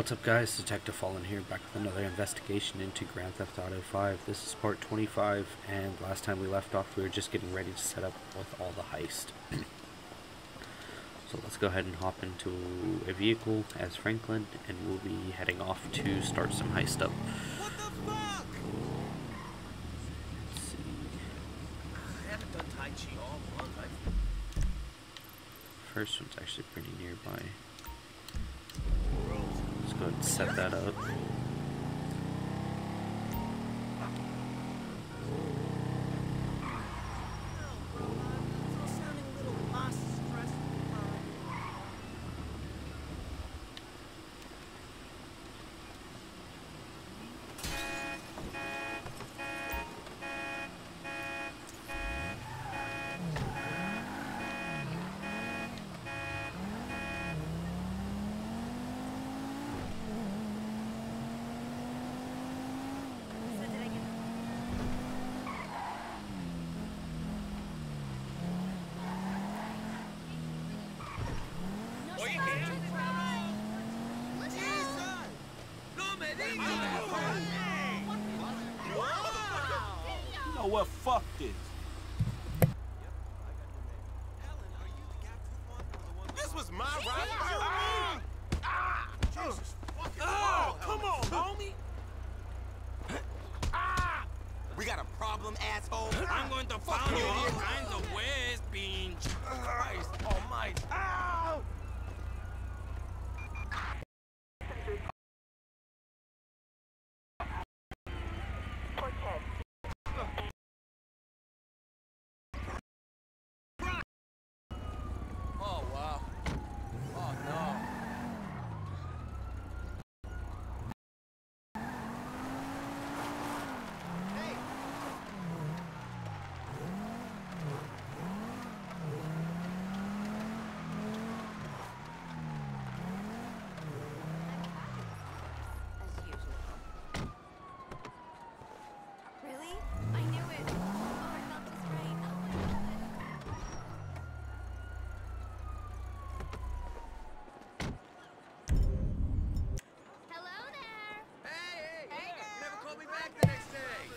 What's up guys, Detective Fallen here, back with another investigation into Grand Theft Auto 5. This is part 25, and last time we left off we were just getting ready to set up with all the heist. so let's go ahead and hop into a vehicle as Franklin, and we'll be heading off to start some heist up. What the fuck? Let's see. I haven't done Tai Chi all month. I First one's actually pretty nearby. And set that up.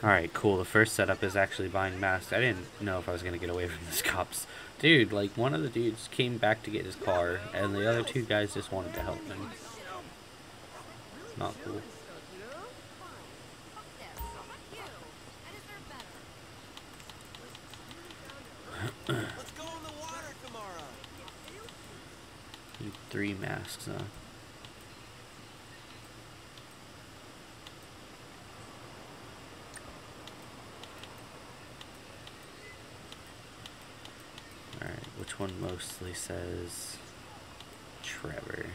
Alright, cool. The first setup is actually buying masks. I didn't know if I was going to get away from these cops. Dude, like, one of the dudes came back to get his car, and the other two guys just wanted to help him. Not cool. Fuck this. Fuck you. I deserve better. Let's go in the water tomorrow. Need three masks, huh? Alright, which one mostly says Trevor?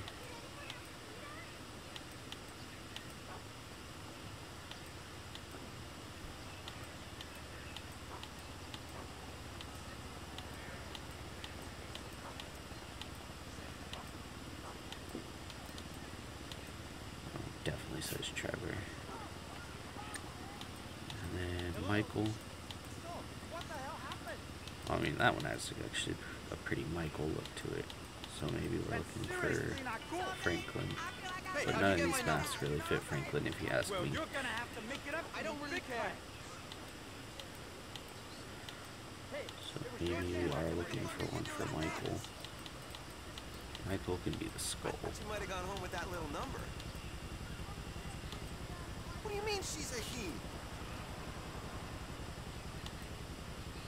Definitely says Trevor. And then Michael. I mean, that one has actually pretty Michael look to it. So maybe we're looking for Franklin. But none of these masks really fit Franklin if you ask me. you're gonna have to make it up. I don't really care. So maybe we are looking for one for Michael. Michael can be the skull. I might have gone home with that little number. What do you mean she's a he?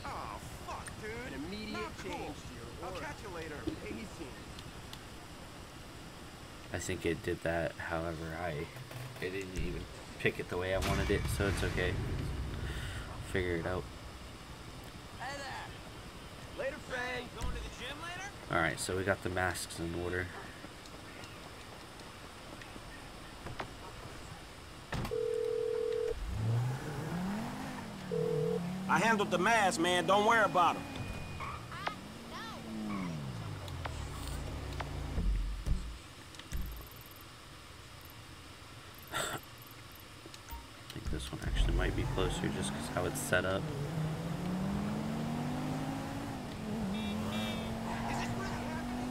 Oh, fuck, dude. An immediate Not cool. change to your I'll order. catch you later. I think it did that, however, I it didn't even pick it the way I wanted it, so it's okay. Figure it out. Hey. Later. Going to the gym later? Alright, so we got the masks in order. I handled the mask, man. Don't worry about him. I think this one actually might be closer just because how it's set up. Is this really happening?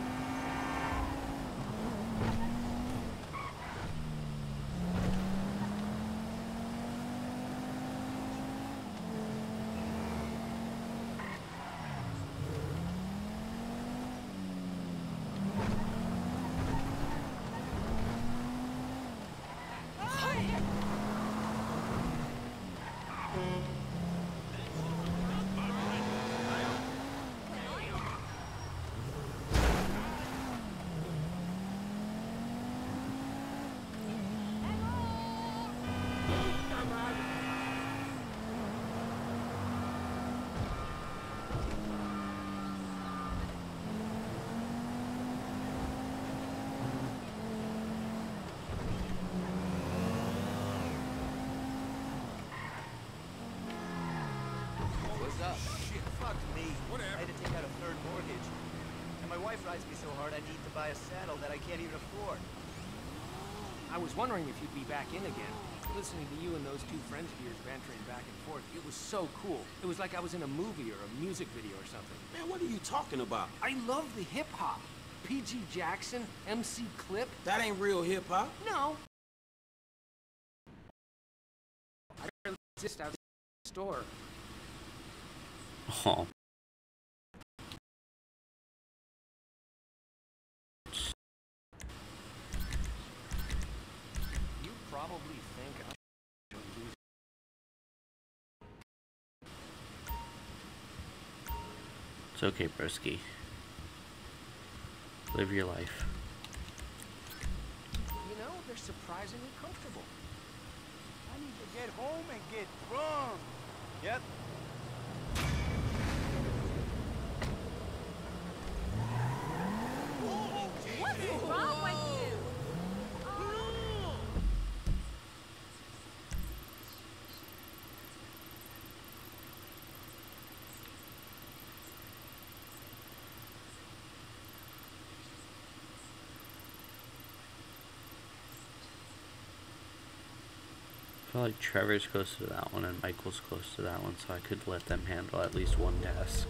wife rides me so hard I need to buy a saddle that I can't even afford. I was wondering if you'd be back in again. Listening to you and those two friends of yours bantering back and forth, it was so cool. It was like I was in a movie or a music video or something. Man, what are you talking about? I love the hip hop. PG Jackson, MC Clip. That ain't real hip hop. No. I barely exist outside the store. Oh, it's okay, broski. Live your life. You know, they're surprisingly comfortable. I need to get home and get drunk. Yep. What's wrong with feel like Trevor's close to that one and Michael's close to that one, so I could let them handle at least one task.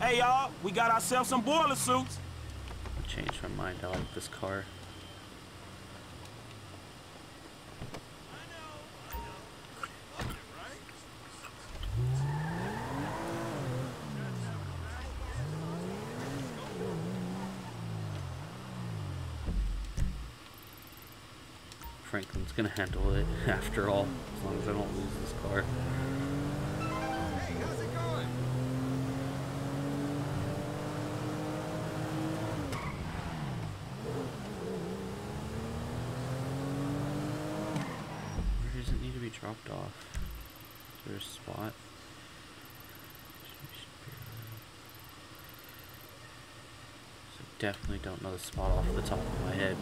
Hey, y'all, we got ourselves some boiler suits. I changed my mind. I like this car. Franklin's gonna handle it after all, as long as I don't lose this car. Where does it need to be dropped off? Is there a spot? So definitely don't know the spot off the top of my head.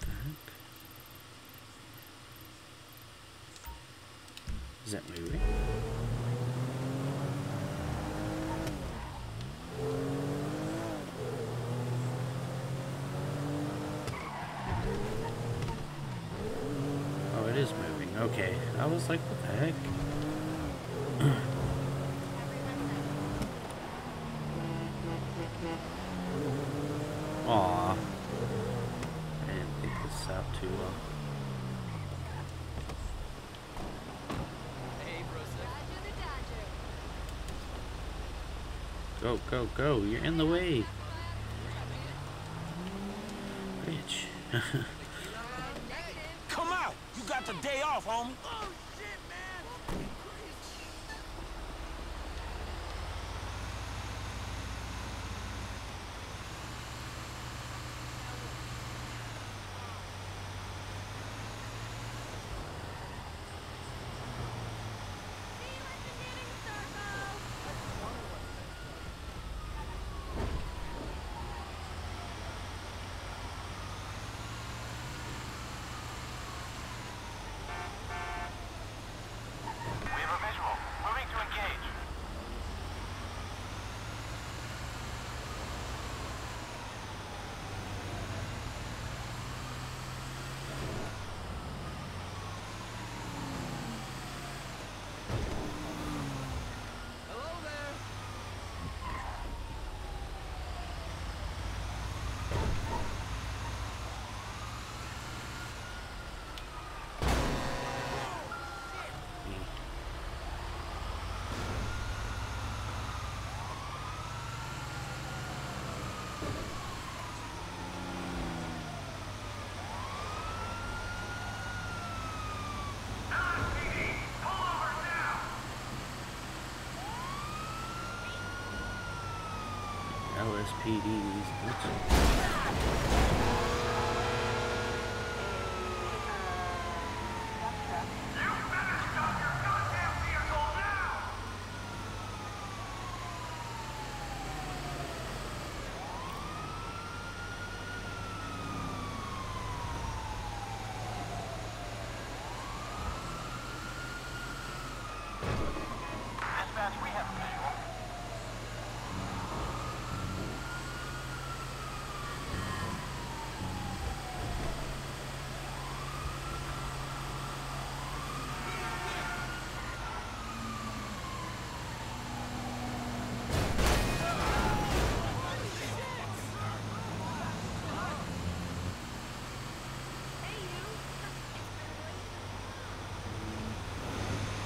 The heck? Is that moving? Oh, it is moving. Okay. I was like, what the heck? Aw. I didn't think this out too well. Go, go, go. You're in the way. Bitch. day off, homie. Oh, shit, man. See you at the knitting circle. LSPDs. What?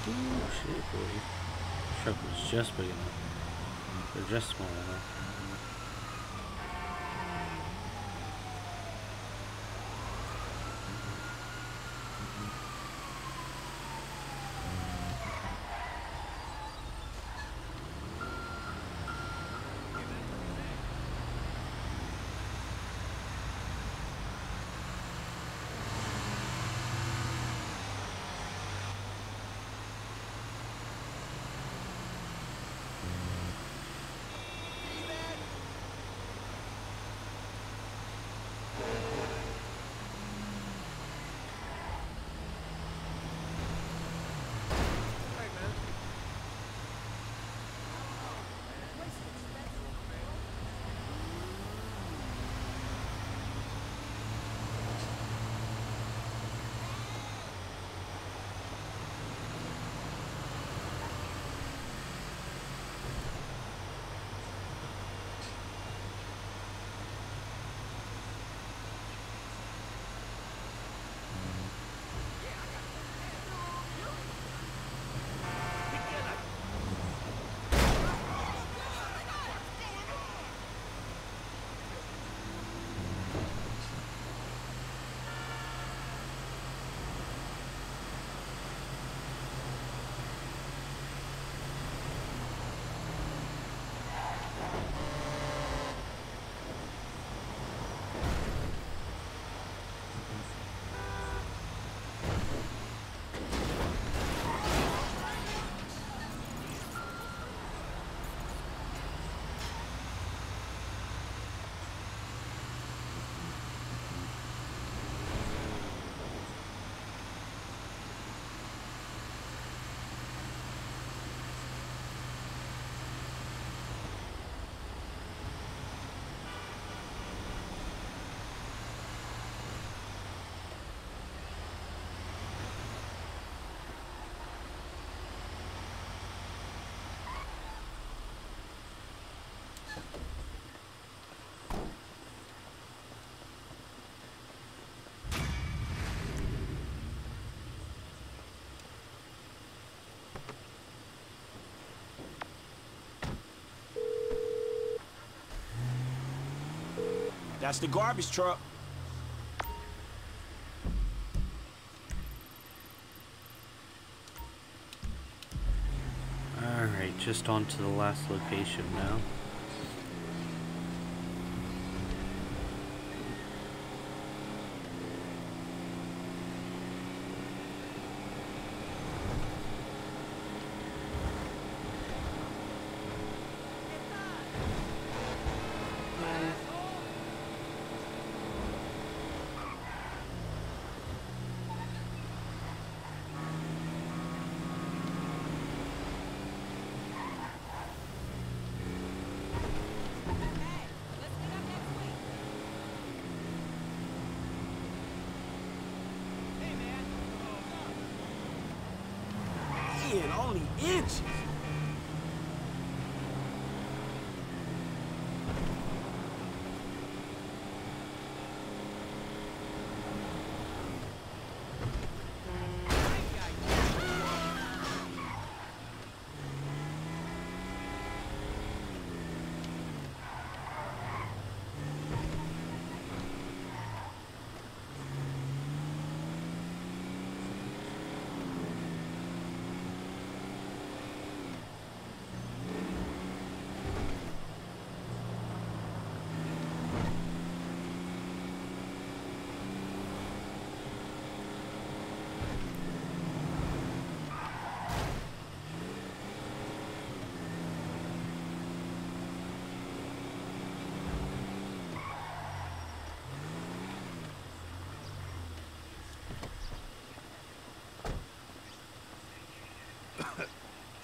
Ooh, shit, boy. Truck was just big enough. They're just small enough. That's the garbage truck. Alright, just on to the last location now.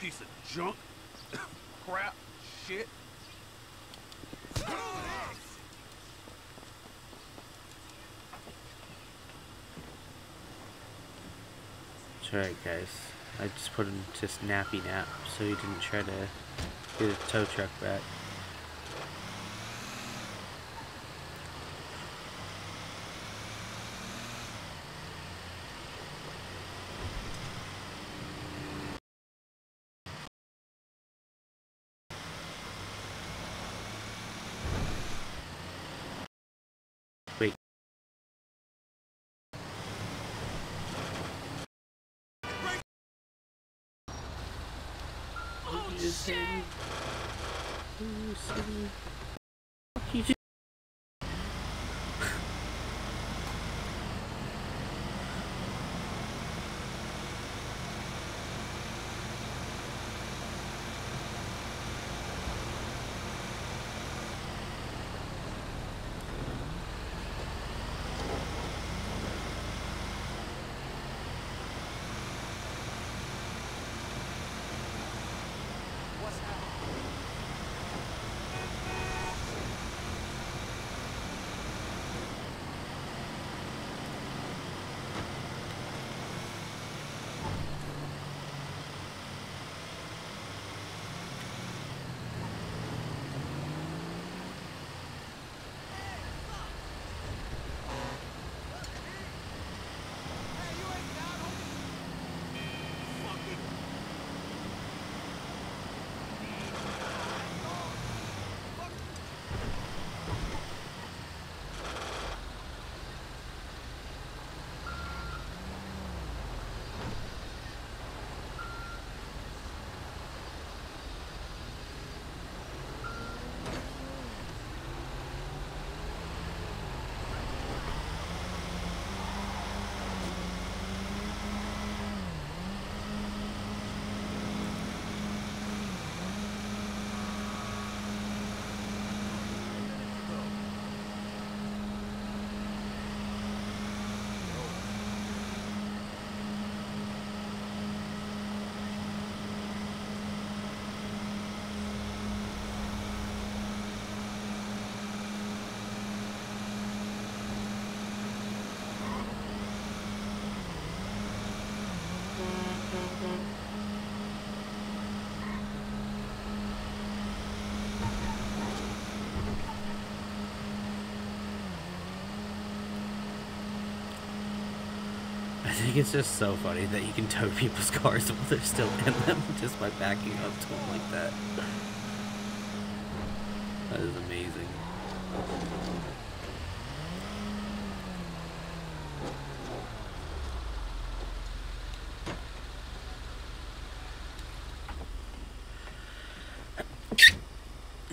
Piece of junk. Crap. Shit. Alright, guys. I just put him to snappy nap so he didn't try to get a tow truck back. Think it's just so funny that you can tow people's cars while they're still in them just by backing up to them like that. That is amazing.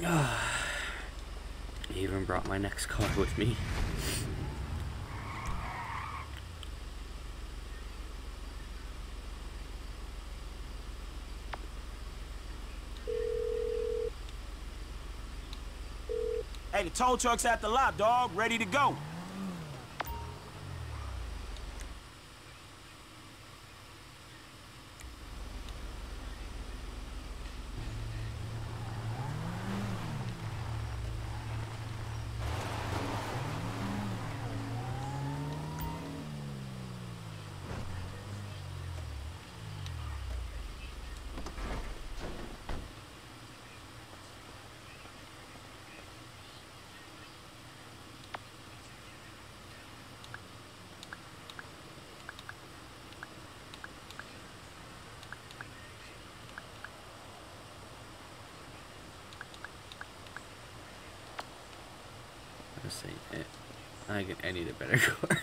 Even brought my next car with me. Tow truck's at the lot, dog. Ready to go. This ain't it. I, get- I need a better car.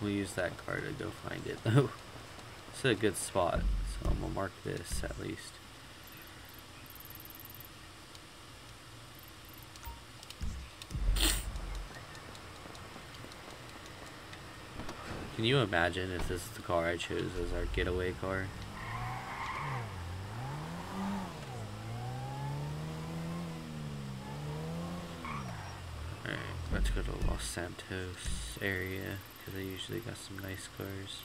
we'll use that car to go find it though. It's a good spot, so I'm gonna mark this at least. Can you imagine if this is the car I chose as our getaway car? Alright, let's go to Los Santos area because I usually got some nice cars.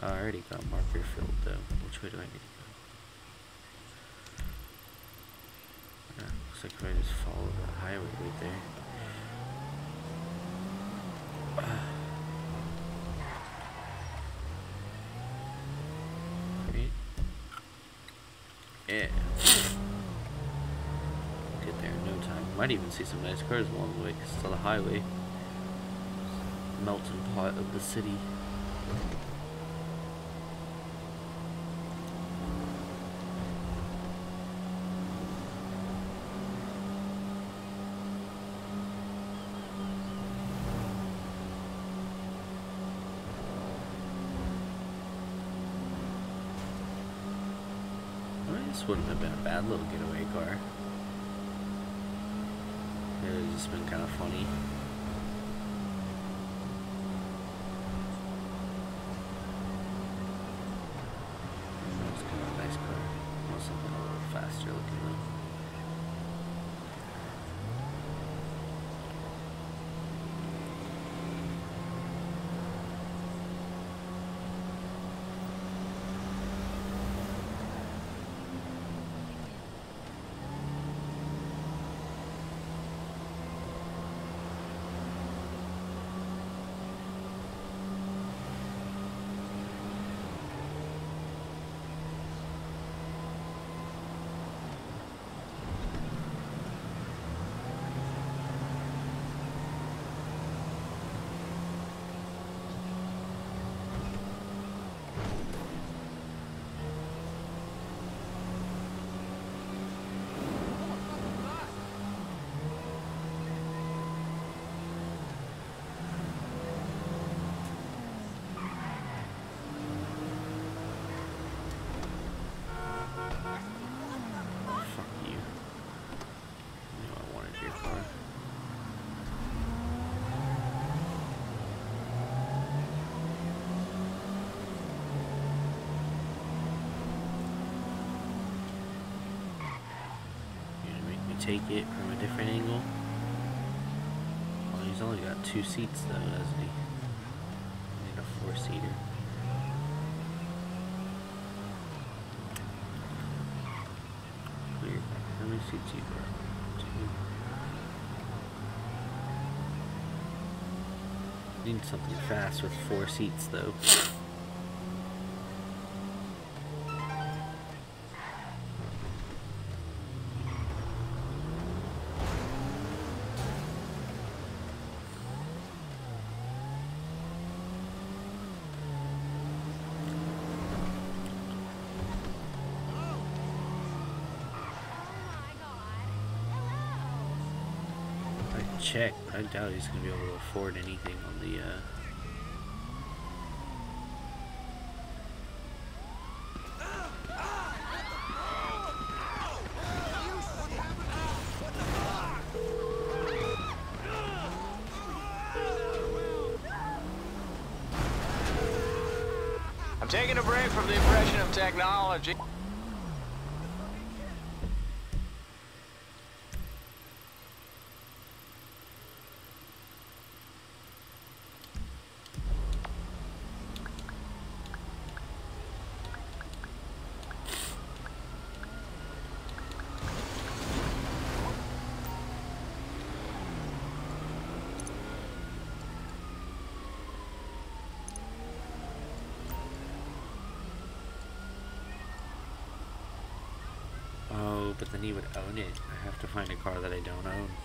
I already got marker filled though. Which way do I need to go? Yeah, looks like if I just follow the highway right there. Yeah. Get there in no time. Might even see some nice cars along the way because it's on the highway. Melting pot of the city. This wouldn't have been a bad little getaway car. It would have just been kind of funny. That's kind of a nice car. Want something a little faster looking though. Fuck you. I knew I wanted your car. You gonna make me take it from a different angle? Well, he's only got two seats though, doesn't he? Need a four-seater. Weird. How many seats you got? Two. Need something fast with four seats though. Hello. I. I doubt he's gonna be able to afford anything on the uh I'm taking a break from the impression of technology. Oh, but then he would own it. I have to find a car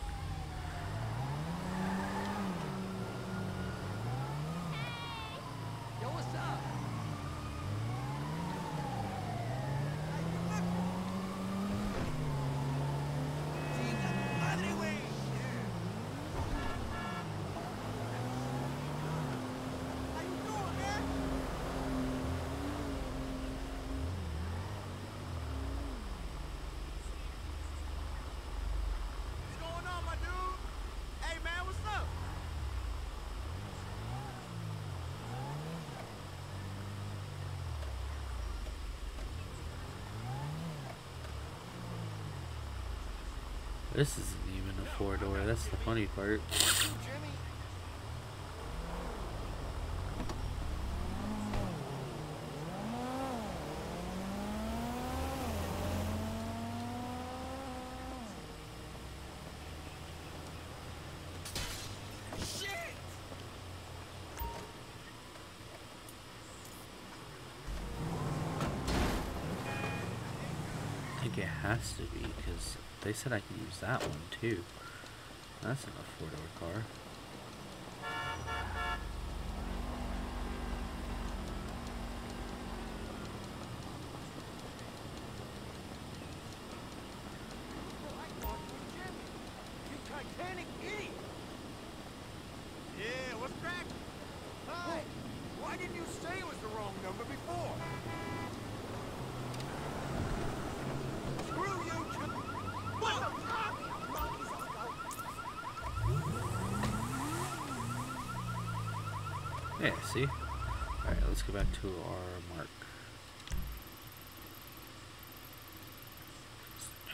This isn't even a four door, that's the funny part. I think it has to be because they said I can use that one too. That's not a four door car. You Titanic idiot! Yeah, what's crack? Hi! Why didn't you say it was the wrong number before? Screw you, two! What the fuck? Yeah, see? Alright, let's go back to our mark.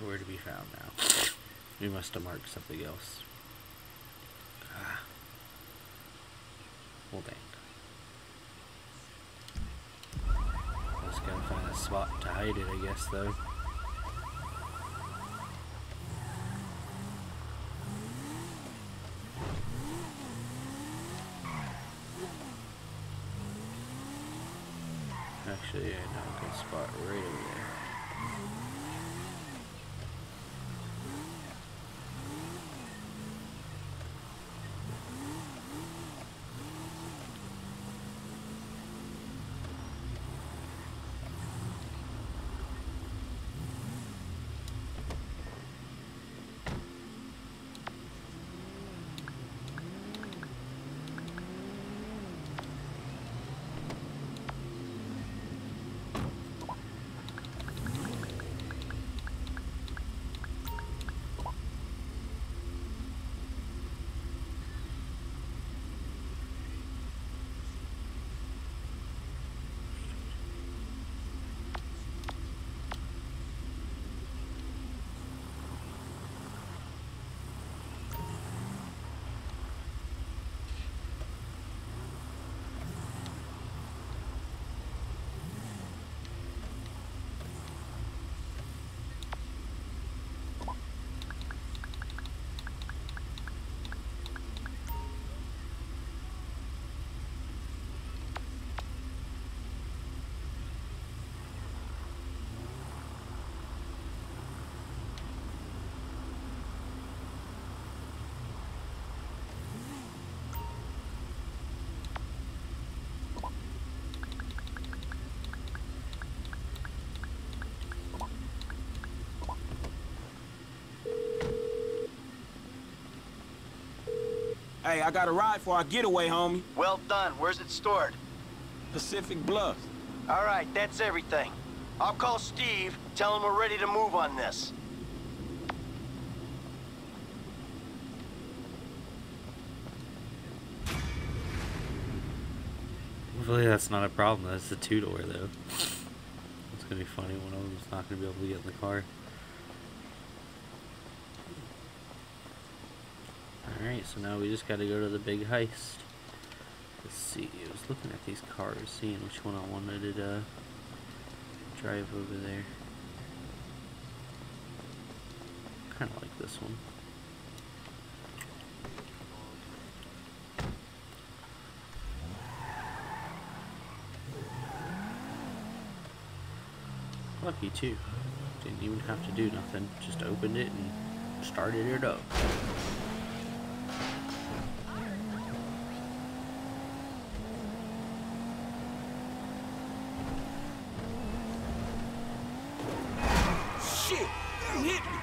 Nowhere to be found now. We must have marked something else. Ah. Well, dang. Just gotta find a spot to hide it, I guess, though. Actually, I know a good spot right over there. Hey, I got a ride for our getaway, homie. Well done. Where's it stored? Pacific Bluffs. All right, that's everything. I'll call Steve, tell him we're ready to move on this. Hopefully that's not a problem. That's the two door though. It's gonna be funny. One of them's not gonna be able to get in the car. Alright, so now we just gotta go to the big heist. Let's see. I was looking at these cars, seeing which one I wanted to uh, drive over there. Kinda like this one. Lucky too. Didn't even have to do nothing. Just opened it and started it up. Shit! You hit me!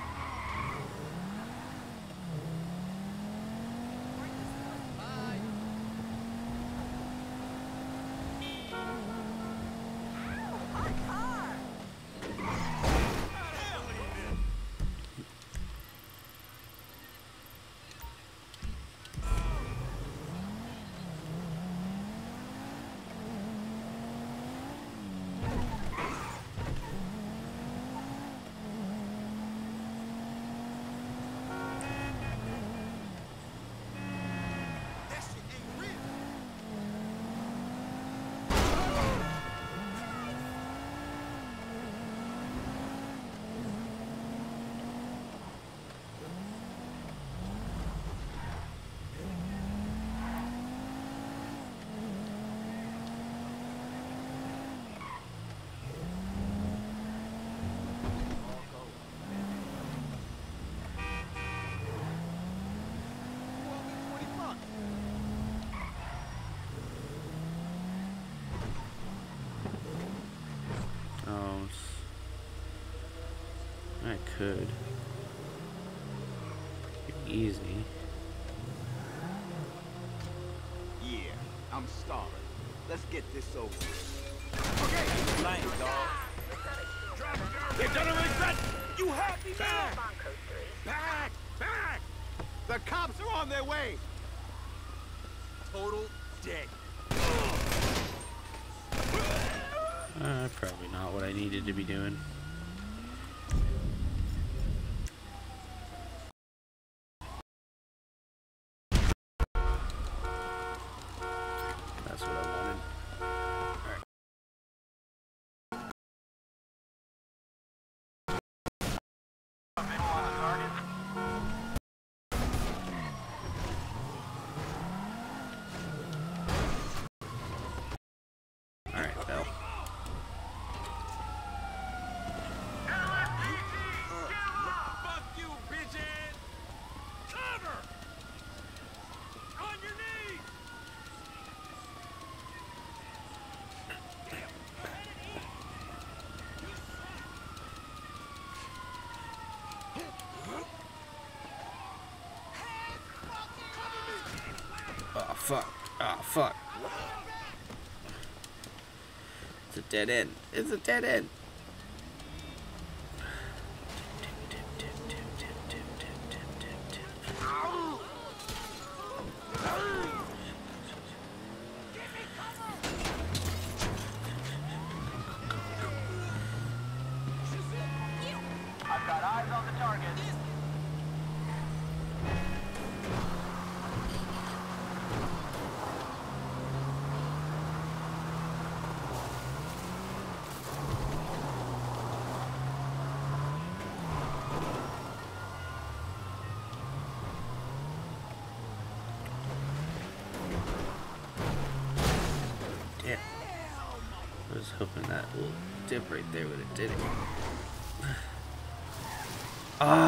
Could. Easy. Yeah, I'm starving. Let's get this over. Okay, lame, dog. Hey, gentlemen, that you happy now? Back! Back! The cops are on their way! Total dead. Uh, probably not what I needed to be doing. That's what I wanted. Alright. Alright, Bell. Fuck you, bitches! Cover! On your knees! Fuck. Oh fuck. It's a dead end. It's a dead end.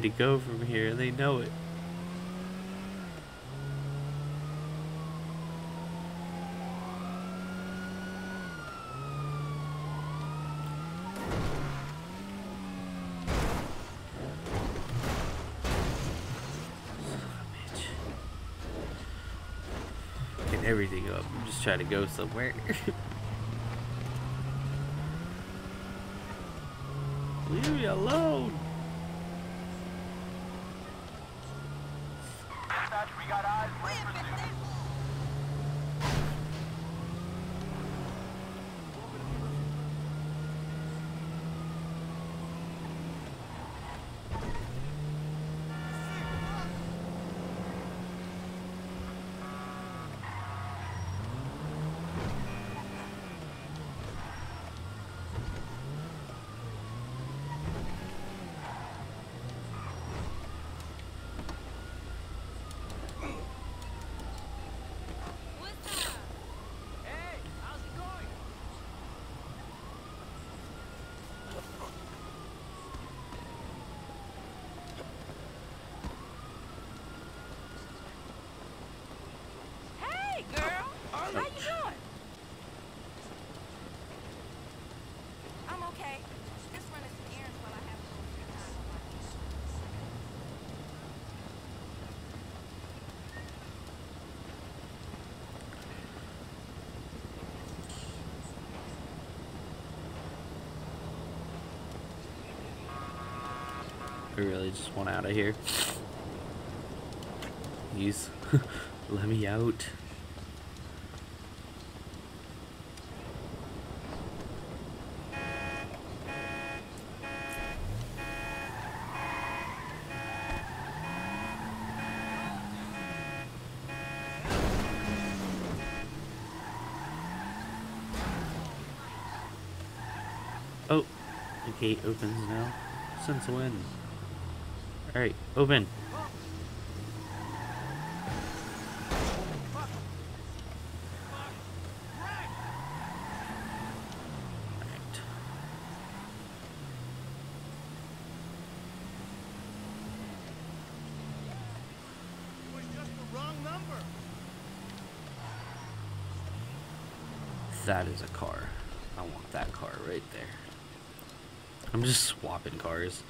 to go from here, they know it. Everything up. I'm just trying to go somewhere. Leave me alone. Dispatch, we got eyes. Wait for pursuit. What's up? Hey, how's it going? Hey, girl. How you doing? I'm okay. Just running some errands while I have a little free time on my hands. I really just want out of here. Please, let me out. Oh, The gate opens now. Since when? Alright, open. That is a car. I want that car right there. I'm just swapping cars.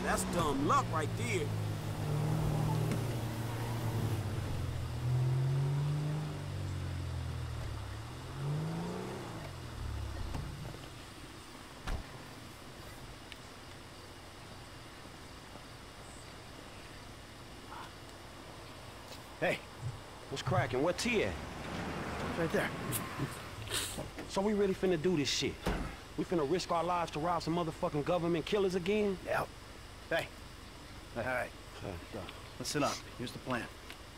Man, that's dumb luck right there. Hey, what's cracking? What's T at? Right there. So we really finna do this shit? We finna risk our lives to rob some motherfucking government killers again? Yep. Hey. All right. Listen up. Here's the plan.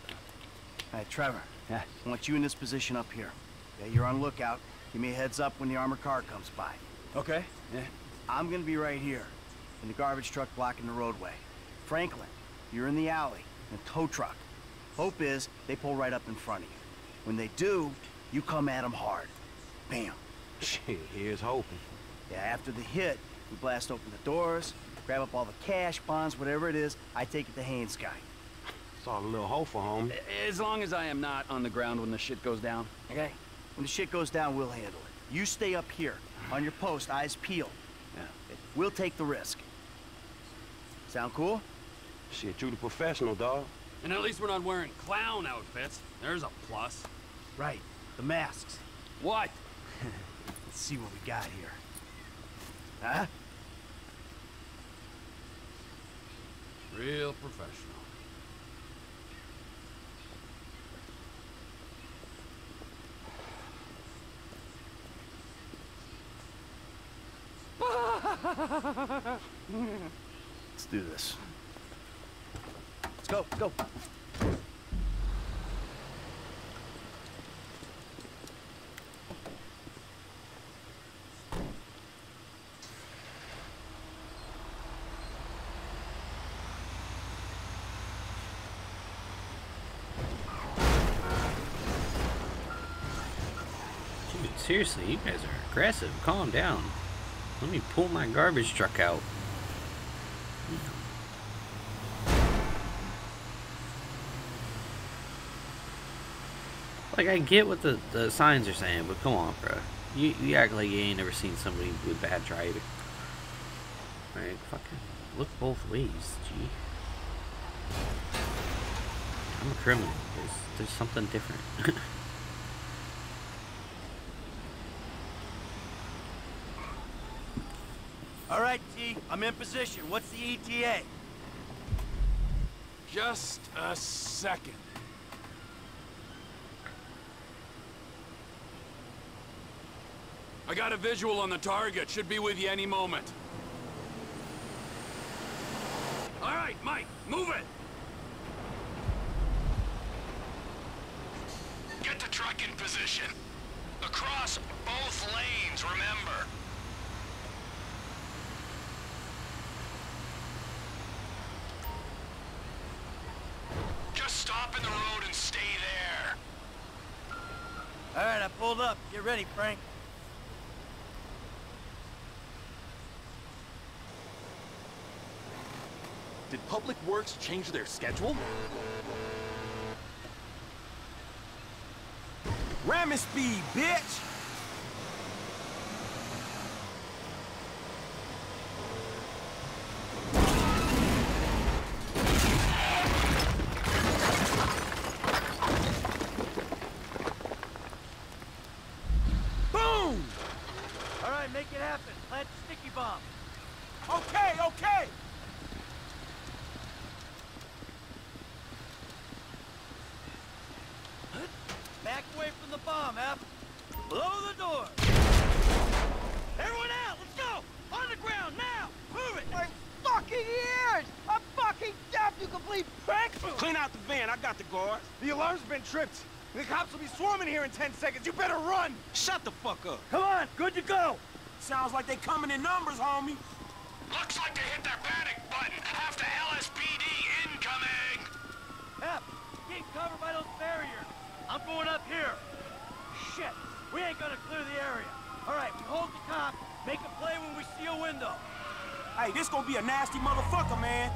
All right, Trevor. Yeah. I want you in this position up here. Okay, you're on lookout. Give me a heads up when the armored car comes by. Okay. Yeah. I'm gonna be right here, in the garbage truck blocking the roadway. Franklin, you're in the alley, in a tow truck. Hope is they pull right up in front of you. When they do, you come at them hard. Bam. Shit, here's hoping. Yeah, after the hit, we blast open the doors, grab up all the cash, bonds, whatever it is. I take it to Haines guy. Saw a little hope for home. As long as I am not on the ground when the shit goes down. Okay? When the shit goes down, we'll handle it. You stay up here, on your post, eyes peeled. Yeah. We'll take the risk. Sound cool? Shit, you the professional, dog. And at least we're not wearing clown outfits. There's a plus. Right. The masks. What? Let's see what we got here. Huh? Real professional. Let's do this. Let's go, go. Dude, seriously, you guys are aggressive. Calm down. Let me pull my garbage truck out. Like, I get what the, the signs are saying, but come on, bro. You, you act like you ain't never seen somebody with bad driving. Alright, fucking look both ways, G. I'm a criminal. There's, there's something different. All right, T, I'm in position. What's the ETA? Just a second. I got a visual on the target. Should be with you any moment. All right, Mike, move it. Get the truck in position. Across both lanes, remember. Just stop in the road and stay there. All right, I ready, Frank. Did Public Works change their schedule? Ramming speed, bitch! got the guards. The alarm's been tripped. The cops will be swarming here in 10 seconds. You better run! Shut the fuck up. Come on, good to go. Sounds like they coming in numbers, homie. Looks like they hit their panic button after LSPD incoming. Hep, keep cover by those barriers. I'm going up here. Shit, we ain't gonna clear the area. All right, we hold the cop, make a play when we see a window. Hey, this gonna be a nasty motherfucker, man.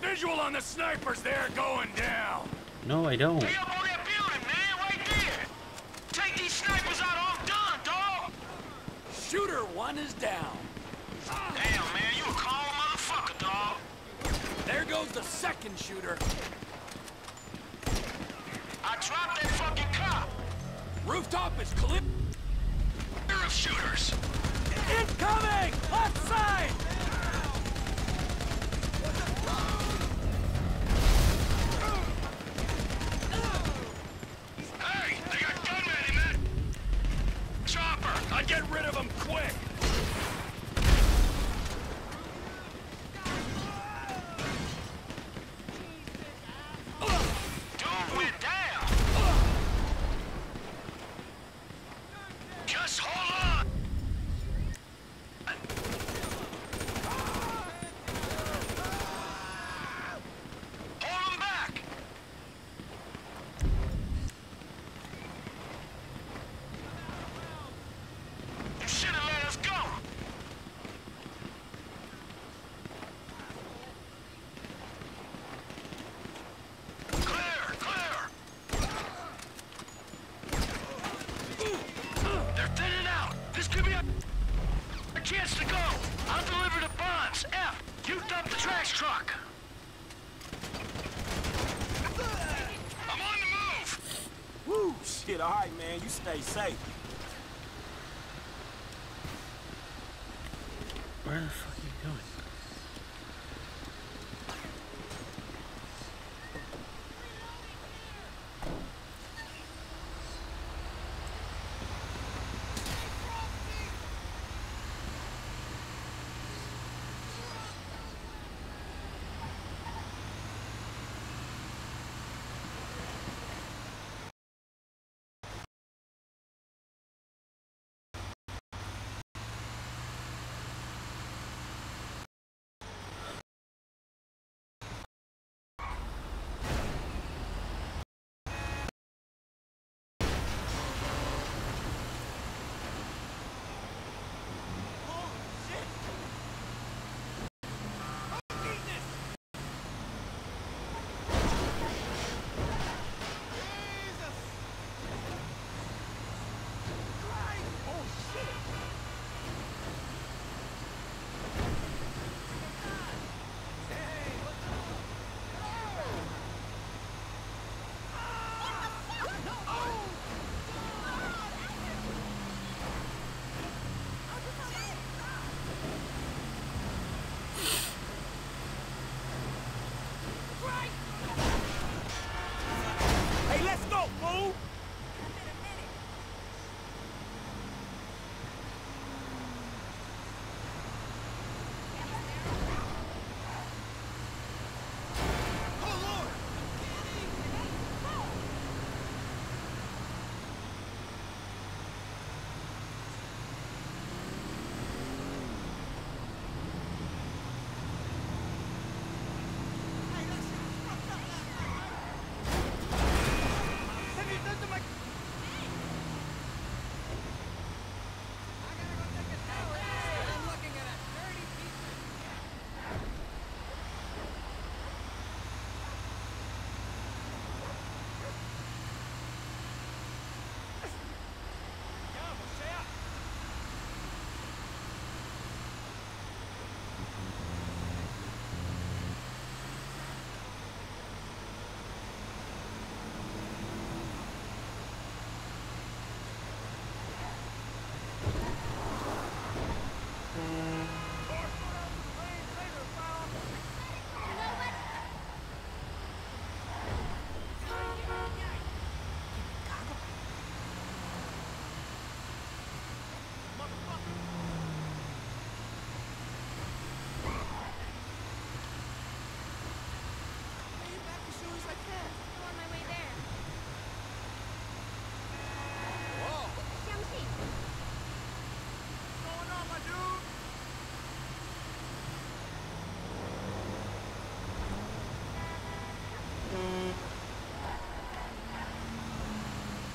visual on the snipers. They're going down. No, I don't. Stay safe.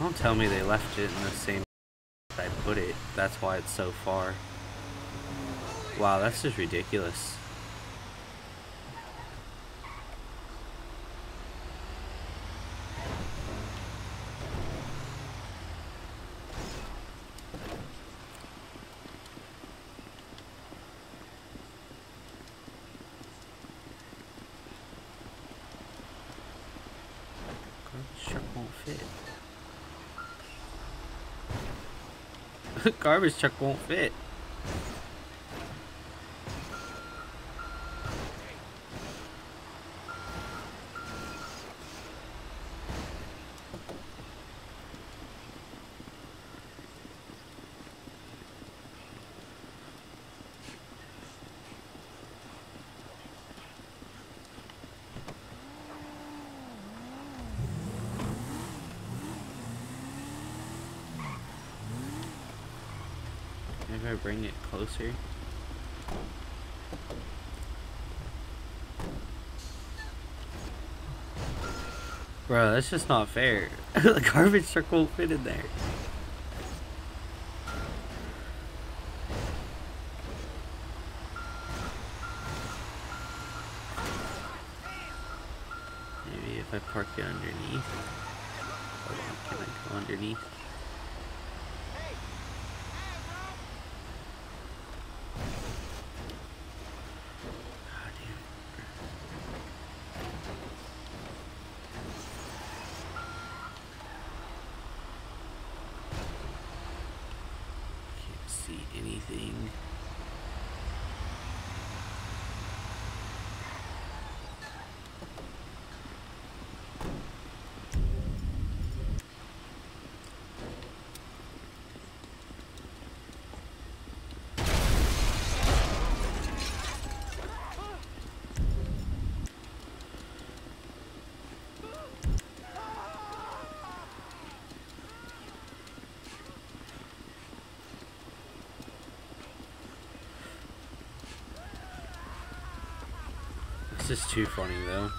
Don't tell me they left it in the same place I put it. That's why it's so far. Wow, that's just ridiculous. Garbage truck won't fit. Garbage truck won't fit. Maybe I bring it closer. Bro, that's just not fair. the garbage truck won't fit in there. Maybe if I park it underneath. Can I go underneath? God damn it. see anything. This is too funny though.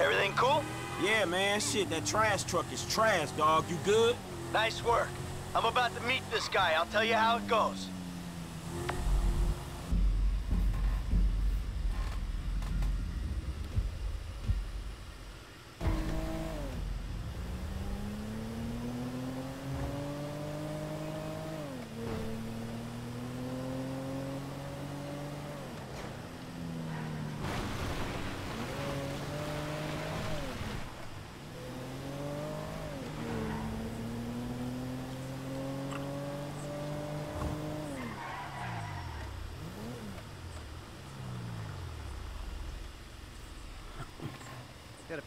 Everything cool? Yeah, man, shit, that trash truck is trash, dog. You good? Nice work. I'm about to meet this guy. I'll tell you how it goes.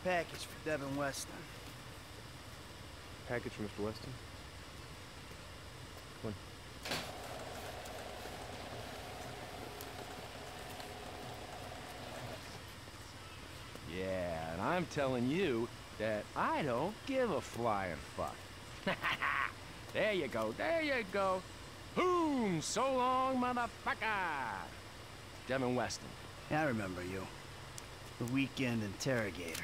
Package for Devin Weston. Package for Mr. Weston? Come on. Yeah, and I'm telling you that I don't give a flying fuck. there you go, there you go. Boom! So long, motherfucker! Devin Weston. Yeah, I remember you. The weekend interrogator.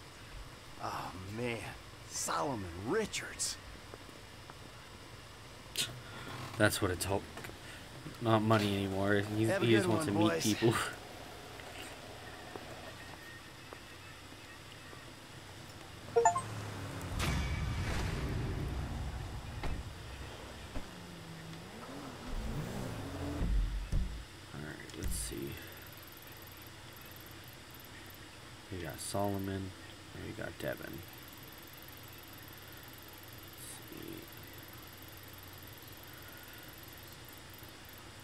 Oh, man. Solomon Richards. That's what it's all. Not money anymore. A he just wants to meet boys. people. Alright, let's see. We got Solomon, and you got Devin.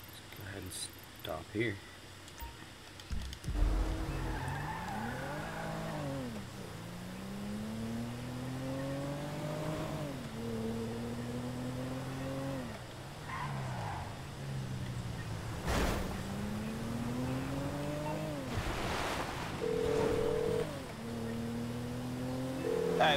Let's go ahead and stop here. Hey,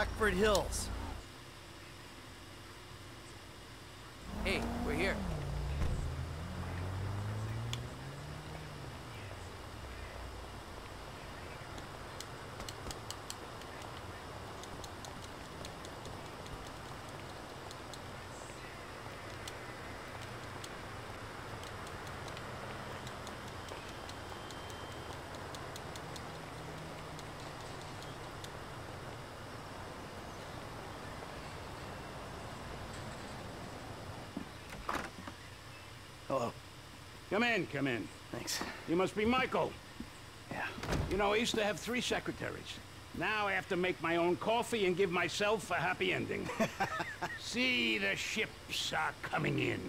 Rockford Hills. Hey, we're here. Hello. Come in, come in. Thanks. You must be Michael. Yeah. You know, I used to have three secretaries. Now I have to make my own coffee and give myself a happy ending. See, the ships are coming in.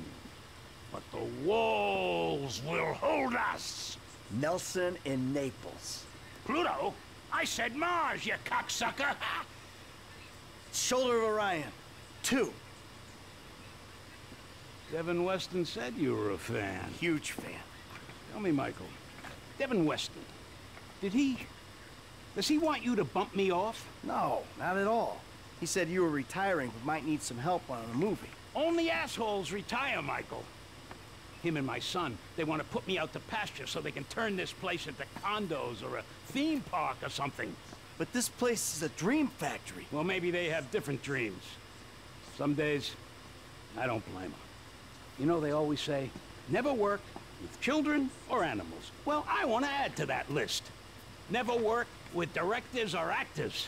But the walls will hold us. Nelson in Naples. Pluto? I said Mars, you cocksucker! Shoulder of Orion. Two. Devin Weston said you were a fan. Huge fan. Tell me, Michael. Devin Weston. Did he... Does he want you to bump me off? No, not at all. He said you were retiring but might need some help on a movie. Only assholes retire, Michael. Him and my son, they want to put me out to pasture so they can turn this place into condos or a theme park or something. But this place is a dream factory. Well, maybe they have different dreams. Some days, I don't blame them. You know, they always say, never work with children or animals. Well, I want to add to that list. Never work with directors or actors.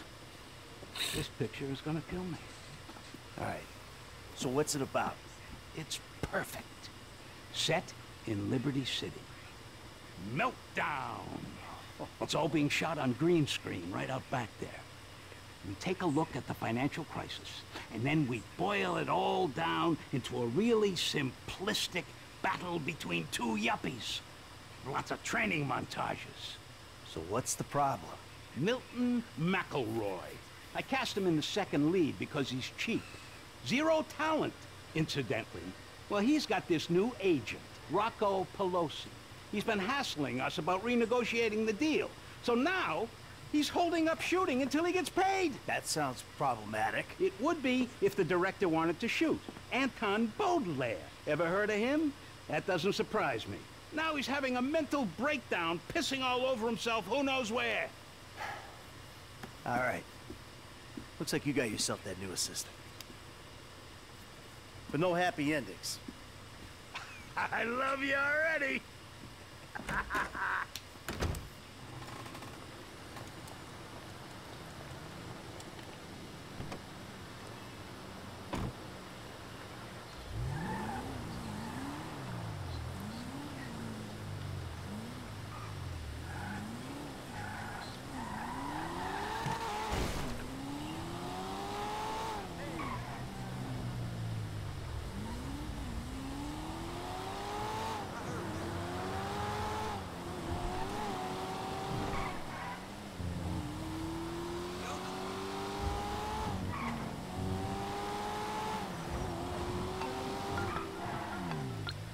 This picture is gonna kill me. All right. So what's it about? It's perfect. Set in Liberty City. Meltdown! It's all being shot on green screen right out back there. We take a look at the financial crisis, and then we boil it all down into a really simplistic battle between two yuppies. Lots of training montages. So what's the problem? Milton McElroy. I cast him in the second lead because he's cheap. Zero talent, incidentally. Well, he's got this new agent, Rocco Pelosi. He's been hassling us about renegotiating the deal. So now, he's holding up shooting until he gets paid. That sounds problematic. It would be if the director wanted to shoot. Anton Beaudelaire. Ever heard of him? That doesn't surprise me. Now he's having a mental breakdown, pissing all over himself who knows where. All right. Looks like you got yourself that new assistant. But no happy endings. I love you already.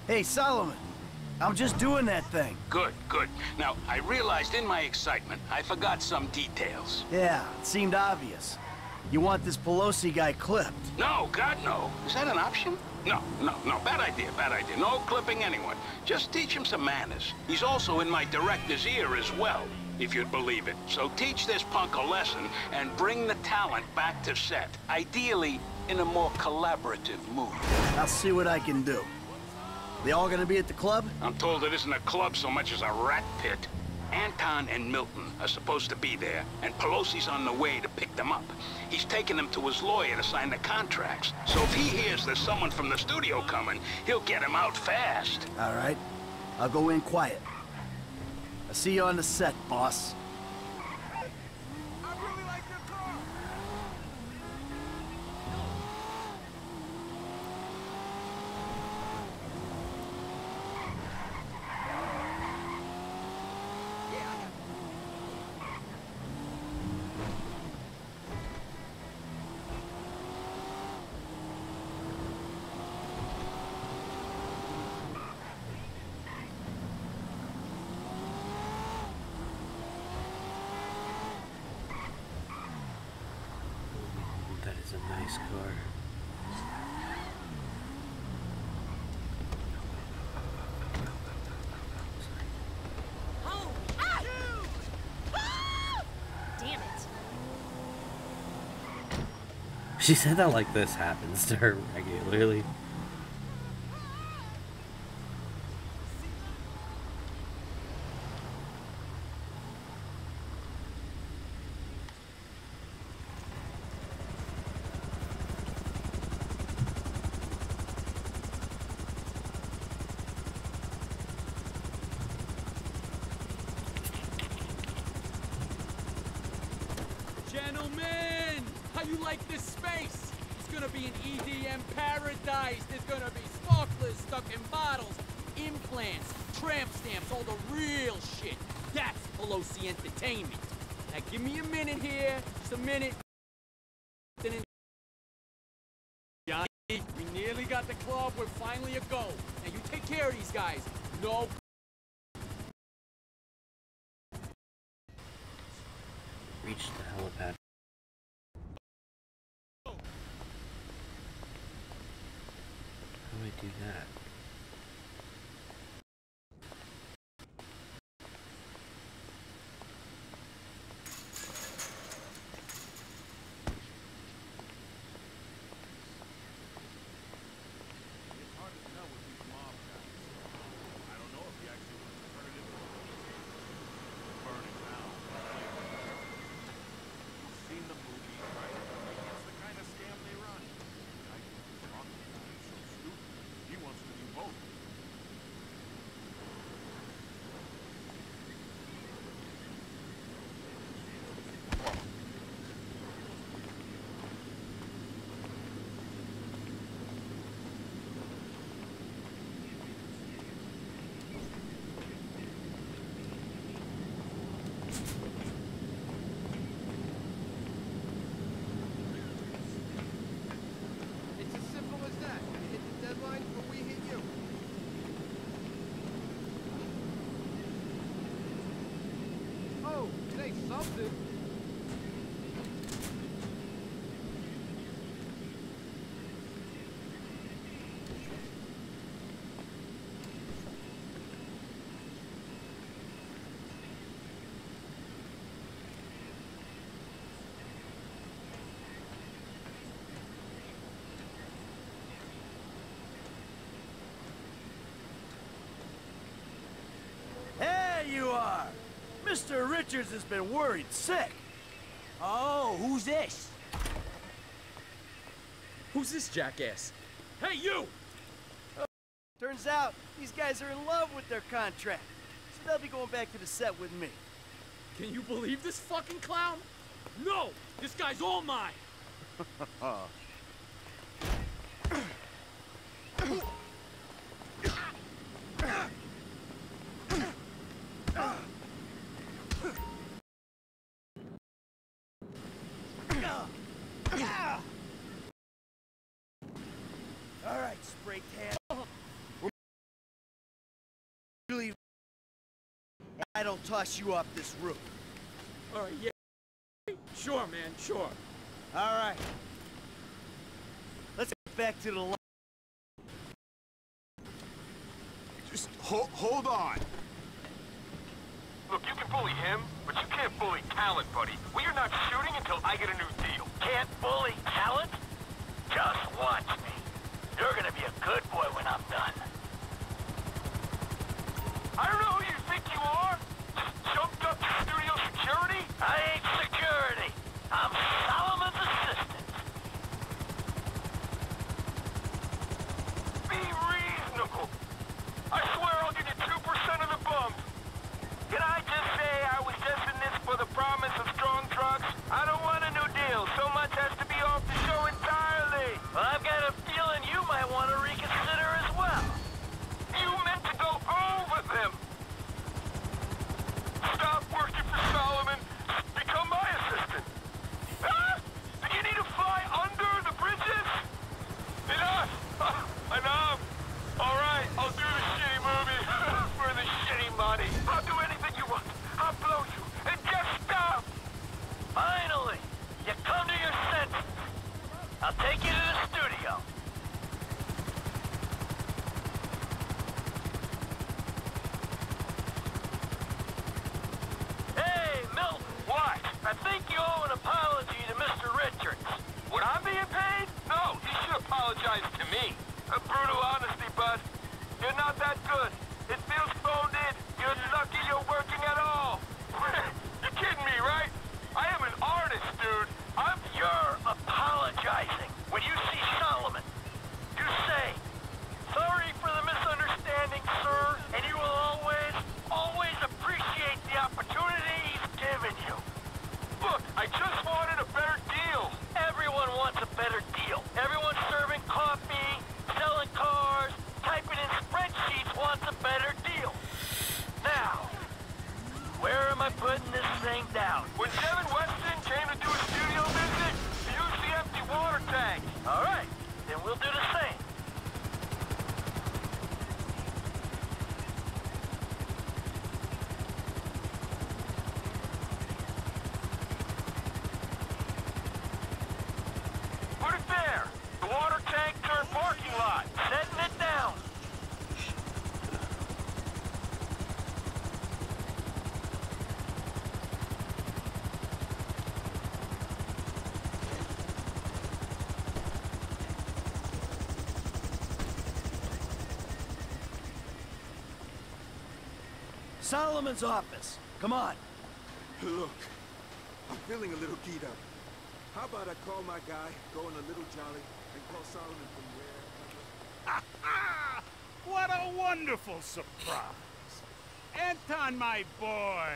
Hey, Solomon. I'm just doing that thing. Good, good. Now, I realized in my excitement, I forgot some details. Yeah, it seemed obvious. You want this Pelosi guy clipped. No, God, no. Is that an option? No, no, no. Bad idea, bad idea. No clipping anyone. Just teach him some manners. He's also in my director's ear as well, if you'd believe it. So teach this punk a lesson and bring the talent back to set. Ideally, in a more collaborative mood. I'll see what I can do. They all gonna be at the club? I'm told it isn't a club so much as a rat pit. Anton and Milton are supposed to be there, and Pelosi's on the way to pick them up. He's taking them to his lawyer to sign the contracts. So if he hears there's someone from the studio coming, he'll get him out fast. All right. I'll go in quiet. I'll see you on the set, boss. She said that like this happens to her regularly. Gentlemen, how you like this space? It's gonna be an EDM paradise. There's gonna be sparklers stuck in bottles, implants, tramp stamps, all the real shit. That's Pelosi Entertainment. Now give me a minute here, just a minute. Johnny, we nearly got the club. We're finally a go. Now you take care of these guys. No Reach the helipad. How do I do that? It's as simple as that. You hit the deadline or we hit you. Oh, say something. There you are! Mr. Richards has been worried sick. Oh, who's this? Who's this jackass? Hey, you! Turns out, these guys are in love with their contract. So they'll be going back to the set with me. Can you believe this fucking clown? No! This guy's all mine! right, spray tan. Leave. I don't toss you off this roof. All right, yeah. Sure, man, sure. All right. Let's get back to the line. Just ho hold on. Look, you can bully him, but you can't bully talent, buddy. We are not shooting until I get a new deal. Can't bully talent? Just watch me. You're gonna be a good boy when I'm done. I don't know who you think you are. Jumped up to studio security? I ain't Solomon's office. Come on. Look, I'm feeling a little keyed up. How about I call my guy, go on a little jolly, and call Solomon from where... What a wonderful surprise. Anton, my boy.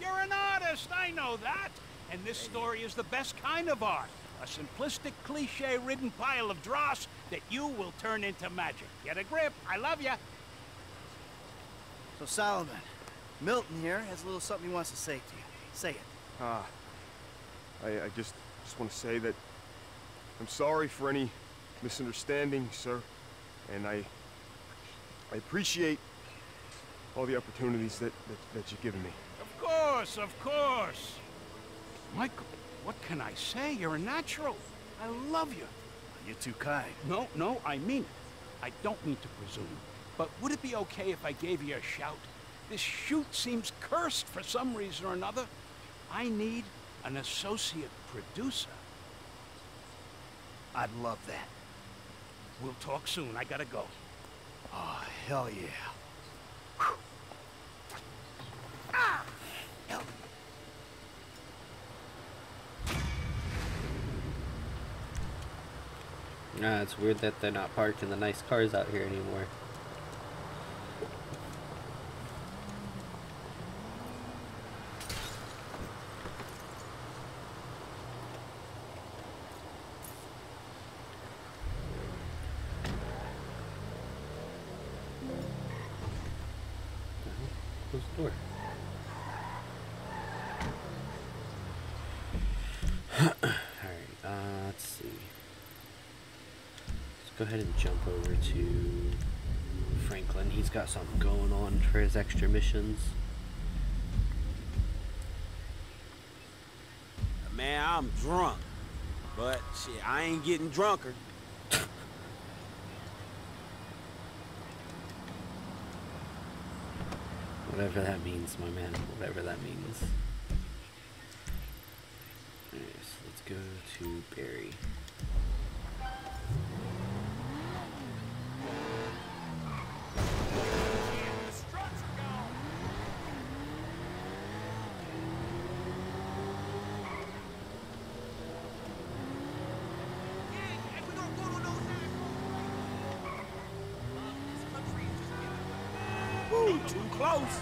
You're an artist, I know that. And this story is the best kind of art. A simplistic, cliche-ridden pile of dross that you will turn into magic. Get a grip. I love you. So, Solomon, Milton here has a little something he wants to say to you. Say it. Ah, I, I just, just want to say that I'm sorry for any misunderstanding, sir, and I, I appreciate all the opportunities that, that, that you've given me. Of course, of course. Michael, what can I say? You're a natural. I love you. You're too kind. No, no, I mean it. I don't mean to presume. But would it be okay if I gave you a shout? This shoot seems cursed for some reason or another. I need an associate producer. I'd love that. We'll talk soon. I gotta go. Oh, hell yeah. Ah! Hell. Nah, it's weird that they're not parked in the nice cars out here anymore. Close the door. Alright, uh, let's see. Let's go ahead and jump over to Franklin. He's got something going on for his extra missions. Man, I'm drunk. But shit, I ain't getting drunker. Whatever that means, my man. Whatever that means. Alright, so let's go to Barry. Woo, too close.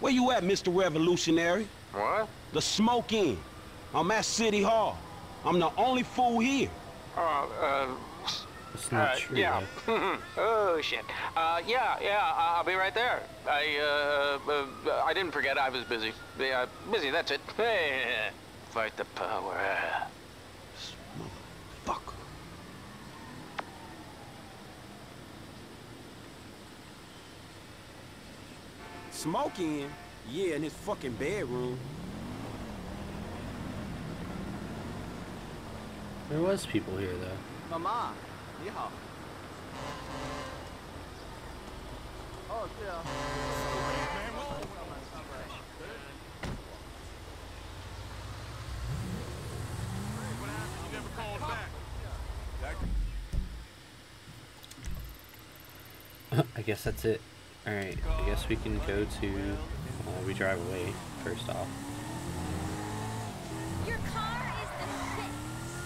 Where you at, Mr. Revolutionary? What? The Smoke Inn. I'm at City Hall. I'm the only fool here. Oh, uh... It's not uh, true. Yeah. oh, shit. Uh, yeah, yeah, I'll be right there. I, uh, uh, I didn't forget I was busy. Yeah, busy, that's it. Hey, fight the power. Fuck. Smoking? Yeah, in his fucking bedroom. There was people here though. Mama, Oh, yeah. I guess that's it. Alright, I guess we can go to... Uh, we drive away, first off. Your car is the shit.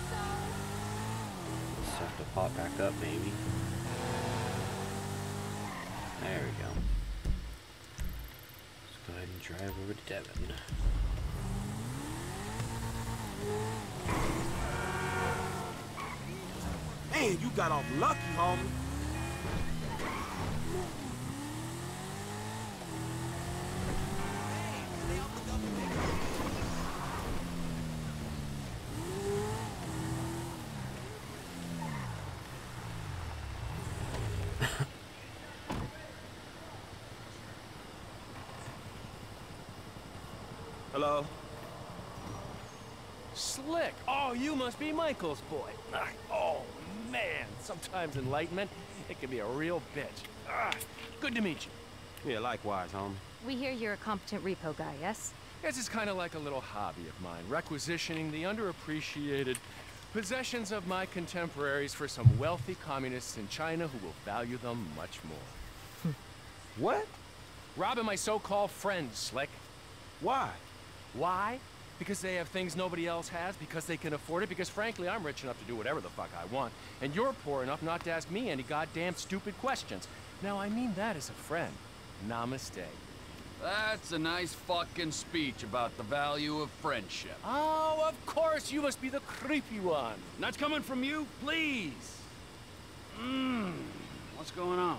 So Just have to pop back up, maybe. There we go. Let's go ahead and drive over to Devin. Man, you got off lucky, homie. Hello? Slick! Oh, you must be Michael's boy. Ah, Oh, man. Sometimes enlightenment, it can be a real bitch. Ah, good to meet you. Yeah, likewise, homie. We hear you're a competent repo guy, yes? This is kind of like a little hobby of mine, requisitioning the underappreciated possessions of my contemporaries for some wealthy communists in China who will value them much more. what? Robbing my so-called friends, Slick. Why? Why? Because they have things nobody else has, because they can afford it, because frankly, I'm rich enough to do whatever the fuck I want, and you're poor enough not to ask me any goddamn stupid questions. Now, I mean that as a friend. Namaste. That's a nice fucking speech about the value of friendship. Oh, of course, you must be the creepy one. That's coming from you? Please. Mmm. What's going on?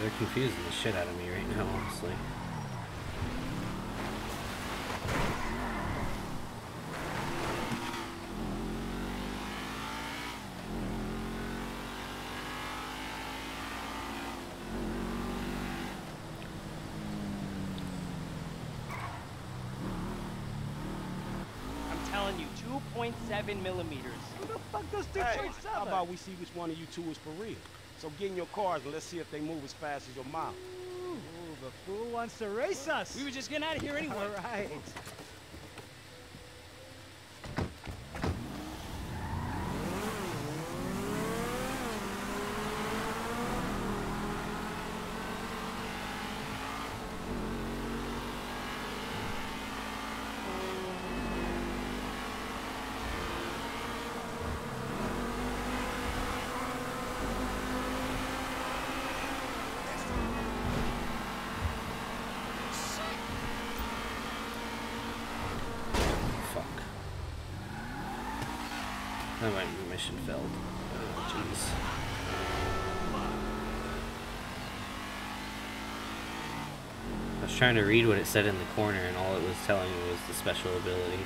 They're confusing the shit out of me right now, honestly. I'm telling you, 2.7 millimeters. Who the fuck does Hey, how about we see which one of you two is for real? So get in your cars and let's see if they move as fast as your mouth. Ooh, the fool wants to race us. We were just getting out of here anyway. All right. Fuck. That Oh. I was trying to read what it said in the corner, and all it was telling me was the special ability.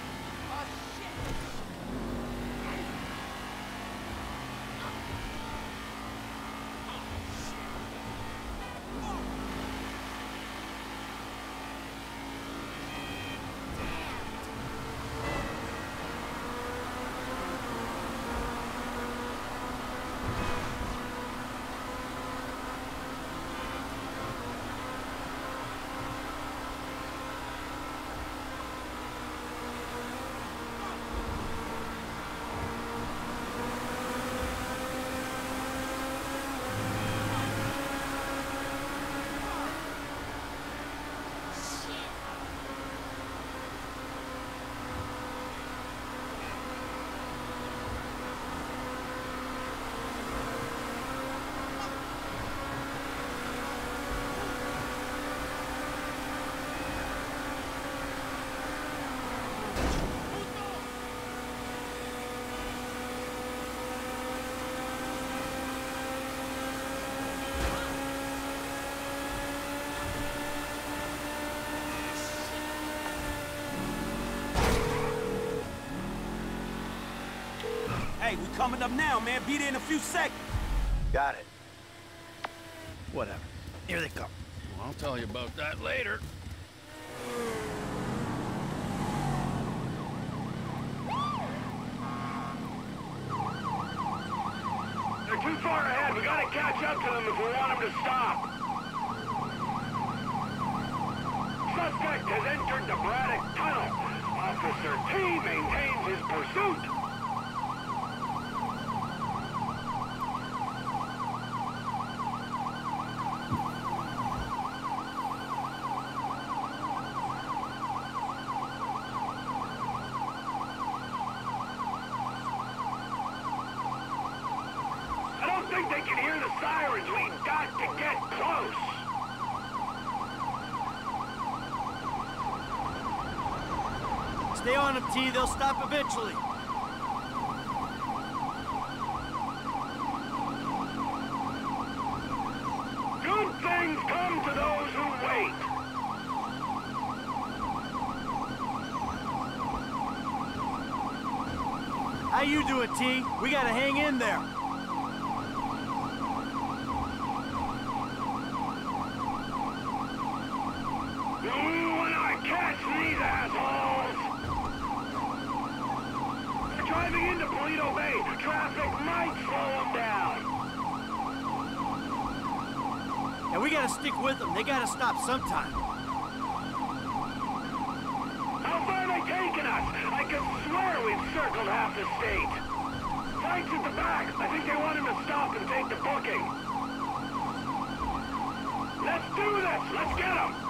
Hey, we coming up now, man. Be there in a few seconds. Got it. Whatever. Here they come. I'll tell you about that later. They're too far ahead. We gotta catch up to them if we want them to stop. Suspect has entered the Braddock Tunnel. Officer T maintains his pursuit. I don't think they can hear the sirens. We got to get close. Stay on them, T. They'll stop eventually. Good things come to those who wait. How you doing, T? We gotta hang in there. When I catch these assholes! Driving into Paleto Bay. Traffic might slow them down. And we gotta stick with them. They gotta stop sometime. How far are they taking us? I can swear we've circled half the state. Fight's at the back. I think they want him to stop and take the booking. Let's do this! Let's get him!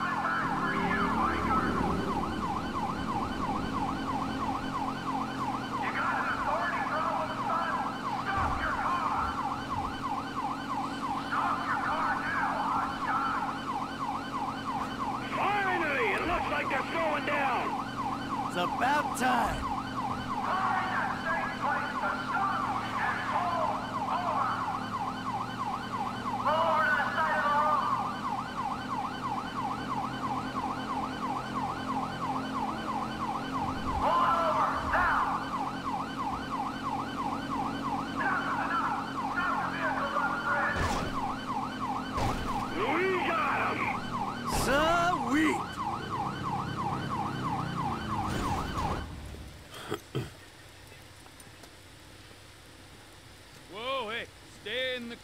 Finally! It looks like they're slowing down! It's about time.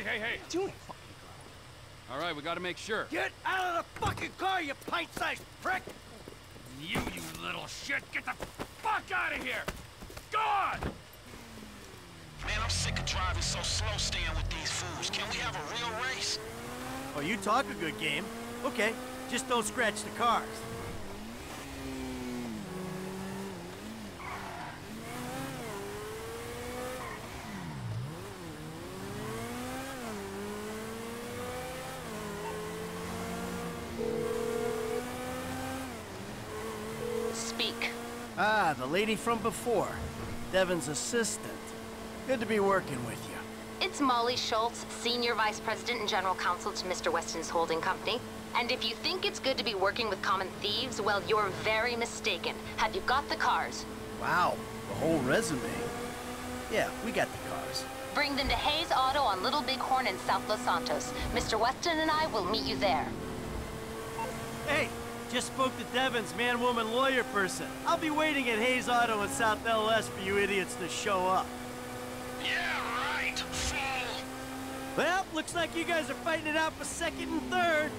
Hey! Hey, hey, hey! Doing All right, we gotta make sure. Get out of the fucking car, you pint-sized prick! You, you little shit! Get the fuck out of here! Gone! Man, I'm sick of driving so slow staying with these fools. Can we have a real race? Oh, you talk a good game. Okay, just don't scratch the cars. Speak. Ah, the lady from before. Devin's assistant. Good to be working with you. It's Molly Schultz, Senior Vice President and General Counsel to Mr. Weston's holding company. And if you think it's good to be working with common thieves, well, you're very mistaken. Have you got the cars? Wow, the whole resume. Yeah, we got the cars. Bring them to Hayes Auto on Little Bighorn in South Los Santos. Mr. Weston and I will meet you there. Hey, just spoke to Devin's man-woman lawyer person. I'll be waiting at Hayes Auto in South LS for you idiots to show up. Yeah, right, fool. Well, looks like you guys are fighting it out for second and third.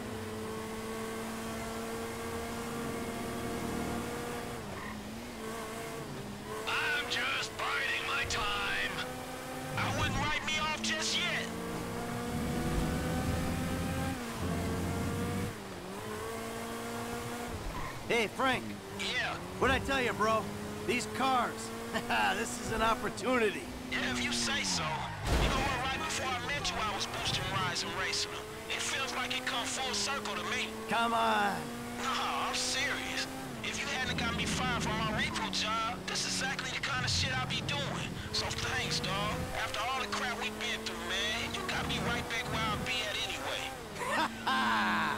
Hey, Frank. Yeah. What'd I tell you, bro? These cars. this is an opportunity. Yeah, if you say so. You know what, right before I met you, I was boosting rides and racing them. It feels like it come full circle to me. Come on. No, I'm serious. If you hadn't got me fired from my repo job, this is exactly the kind of shit I be doing. So thanks, dawg. After all the crap we been through, man, you got me right back where I be at anyway. Ha ha!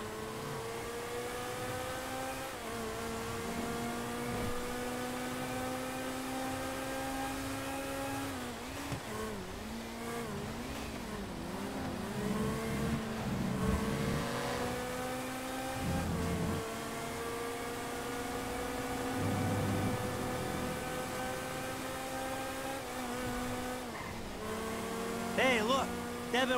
Hey, look,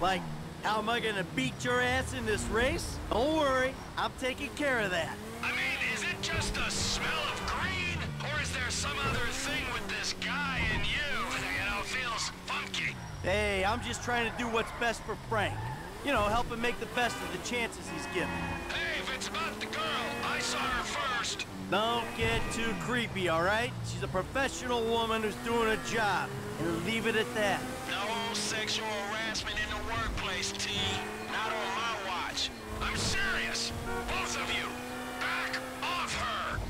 Like, how am I gonna beat your ass in this race? Don't worry, I'm taking care of that. I mean, is it just a smell of green? Or is there some other thing with this guy and you? You know, feels funky. Hey, I'm just trying to do what's best for Frank. You know, help him make the best of the chances he's given. Hey, if it's about the girl, I saw her first. Don't get too creepy, all right? She's a professional woman who's doing a job. And leave it at that. No sexual harassment in the workplace, T. Not on my watch. I'm serious. Both of you. Back off her.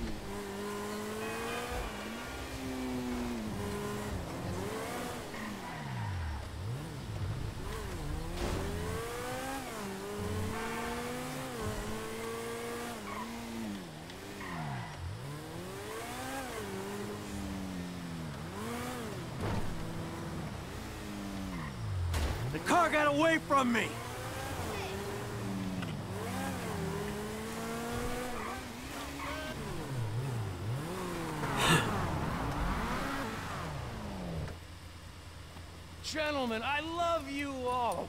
The car got away from me! gentlemen, I love you all.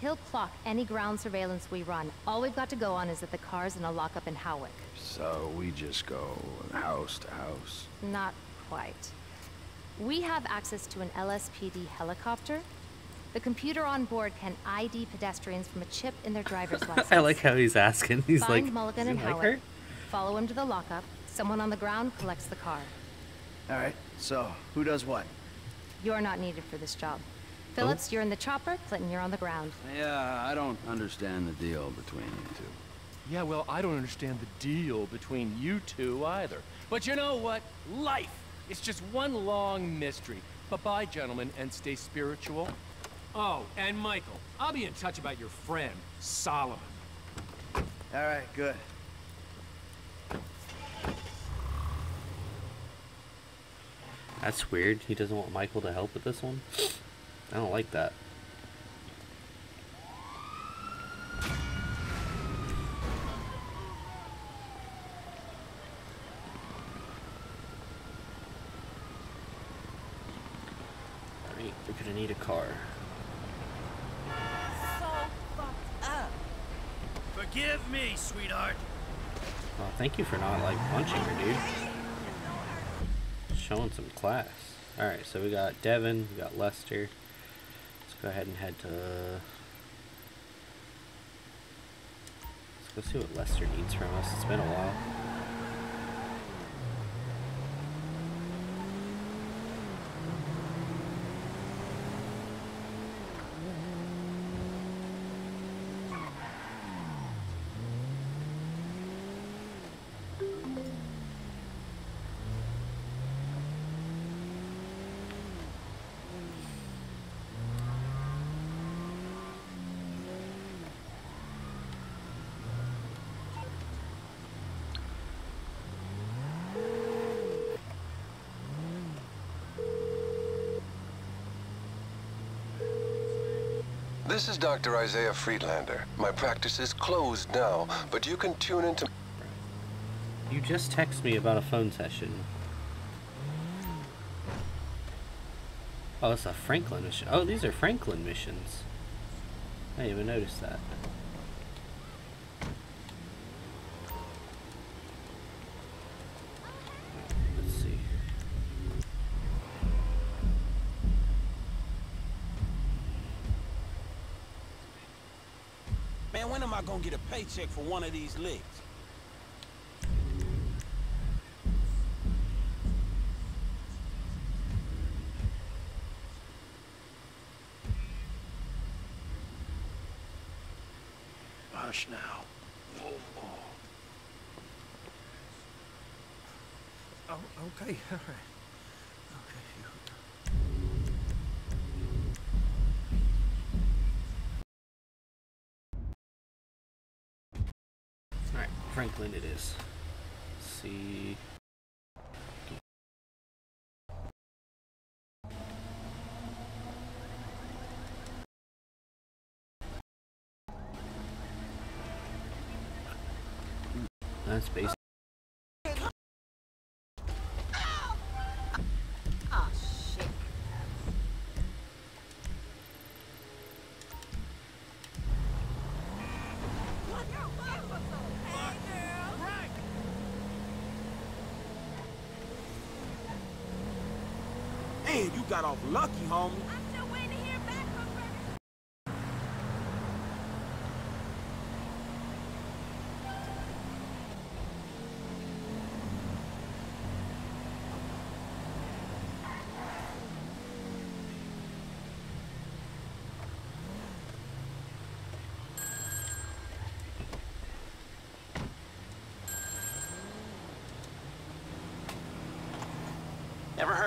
He'll clock any ground surveillance we run. All we've got to go on is that the car's in a lockup in Hawick. So we just go house to house. Not quite. We have access to an LSPD helicopter. The computer on board can ID pedestrians from a chip in their driver's license. I like how he's asking. He's Find like, Mulligan "Does and he like Hawick. her? Follow him to the lockup. Someone on the ground collects the car. All right, so who does what? You're not needed for this job. Phillips, you're in the chopper. Clinton, you're on the ground. Yeah, I don't understand the deal between you two. Yeah, well, I don't understand the deal between you two either. But you know what? Life is just one long mystery. Bye-bye, gentlemen, and stay spiritual. Oh, and Michael, I'll be in touch about your friend, Solomon. All right, good. That's weird. He doesn't want Michael to help with this one. I don't like that. Alright, we're gonna need a car. So fucked up. Forgive me, sweetheart. Well, thank you for not like punching her, dude. Showing some class. Alright, so we got Devin, we got Lester. Go ahead and head to. Let's go see what Lester needs from us. It's been a while. This is Dr. Isaiah Friedlander. My practice is closed now, but you can tune into... You just text me about a phone session. Oh, it's a Franklin mission. Oh, these are Franklin missions. I didn't even notice that. Let's see. Man, when am I gonna get a paycheck for one of these licks? Hush now. Oh, oh. oh okay, all right. Franklin it is. See. That's basic. Man, you got off lucky, homie. Ever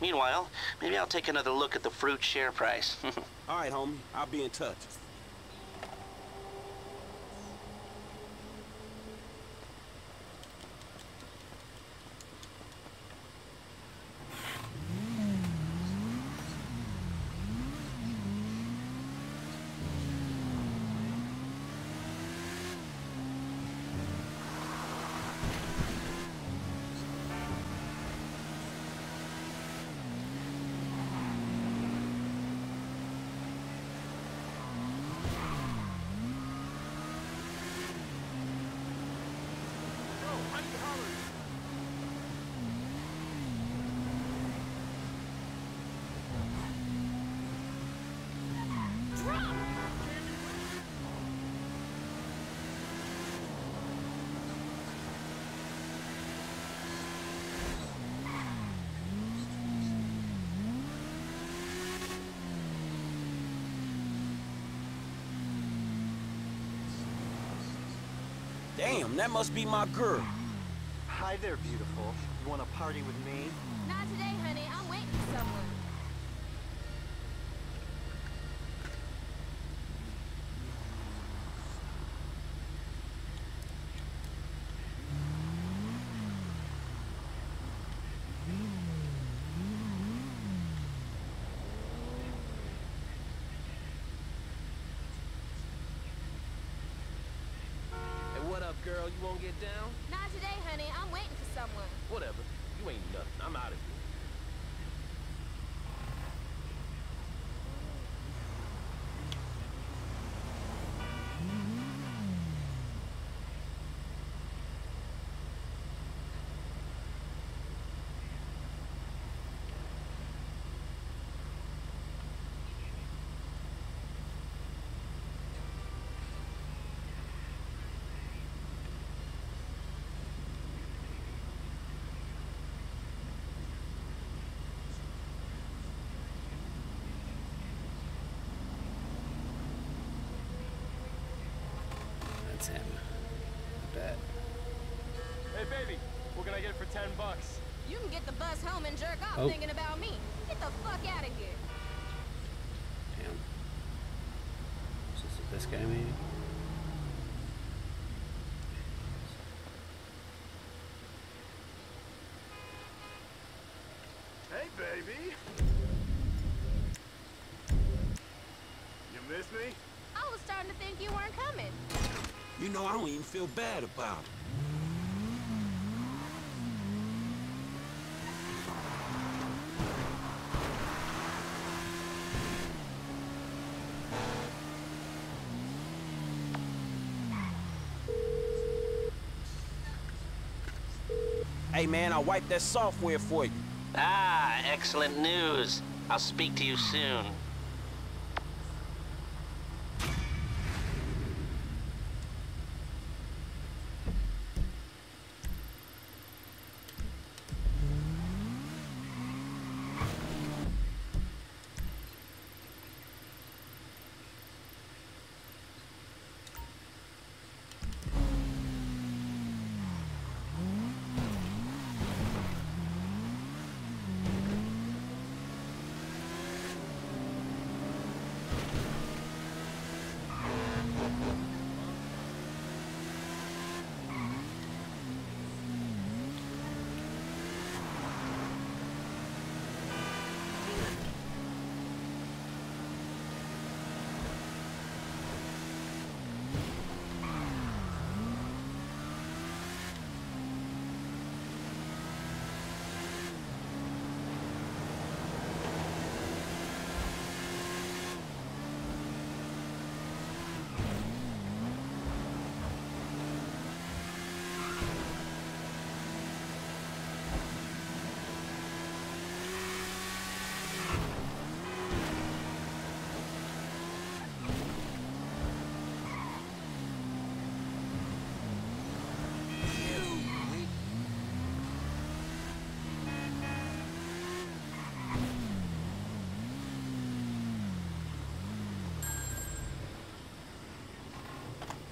Meanwhile, maybe I'll take another look at the fruit share price. All right, homie. I'll be in touch. Damn, that must be my girl. Hi there, beautiful. You want to party with me? Not today, honey. I'm waiting for someone. Hey, what up, girl? You won't get down? Not today, honey. I'm waiting for someone. Whatever. You ain't nothing. I'm out of here. That's him. I bet. Hey, baby. What can I get for 10 bucks? You can get the bus home and jerk off Oh. thinking about me. Get the fuck out of here. Damn. Is this this guy maybe? Hey, baby. You miss me? I was starting to think you weren't coming. You know, I don't even feel bad about it. Hey, man, I wiped that software for you. ah, excellent news. I'll speak to you soon.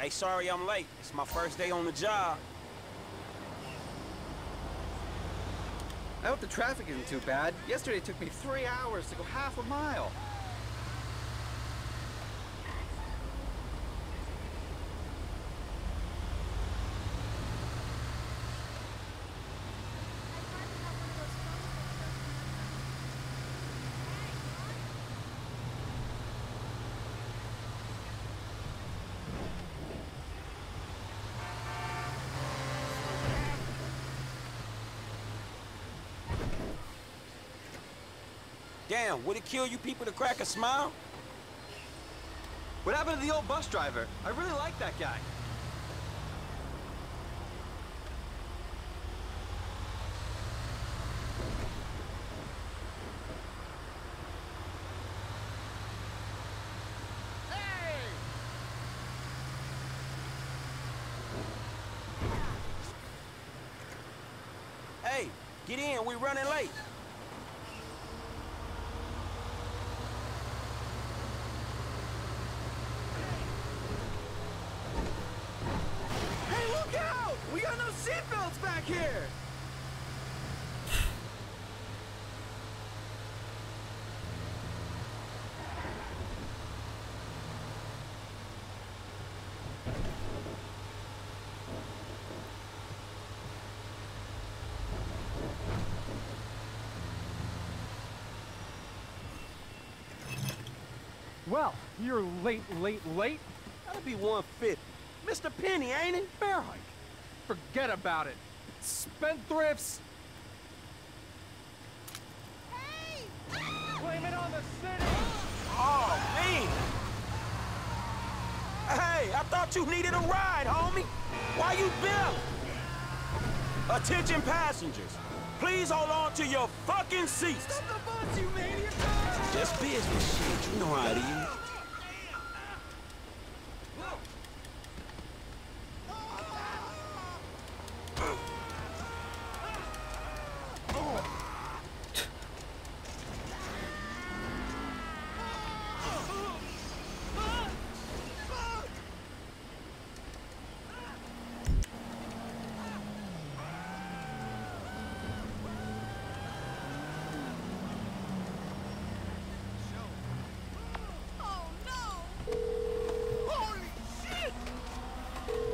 Hey, sorry I'm late. It's my first day on the job. I hope the traffic isn't too bad. Yesterday took me three hours to go half a mile. Would it kill you people to crack a smile? What happened to the old bus driver? I really like that guy. Hey! Hey, get in, we're running late. Hey, look out! We got no seatbelts back here! Well, you're late, late, late. That'll be 150. Mr. Penny, ain't it? Bear hike. Forget about it. Spendthrifts. Blame it on the city! Oh, man! Hey, I thought you needed a ride, homie. Why you bailing? Attention passengers. Please hold on to your fucking seats. Stop the bus, you maniac! Just business shit. You know how it is.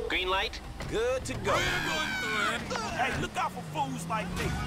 Green light? Good to go. Hey, look out for fools like me.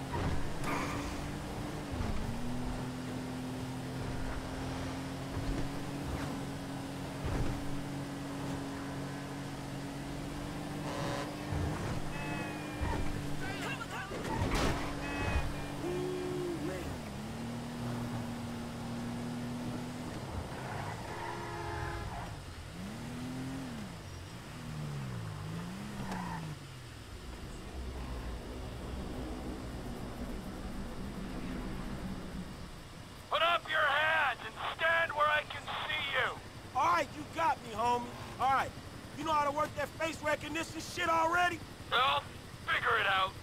All right, you know how to work that face recognition shit already? Well, figure it out.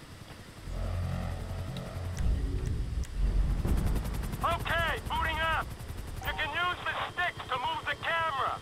Okay, booting up. You can use the sticks to move the camera.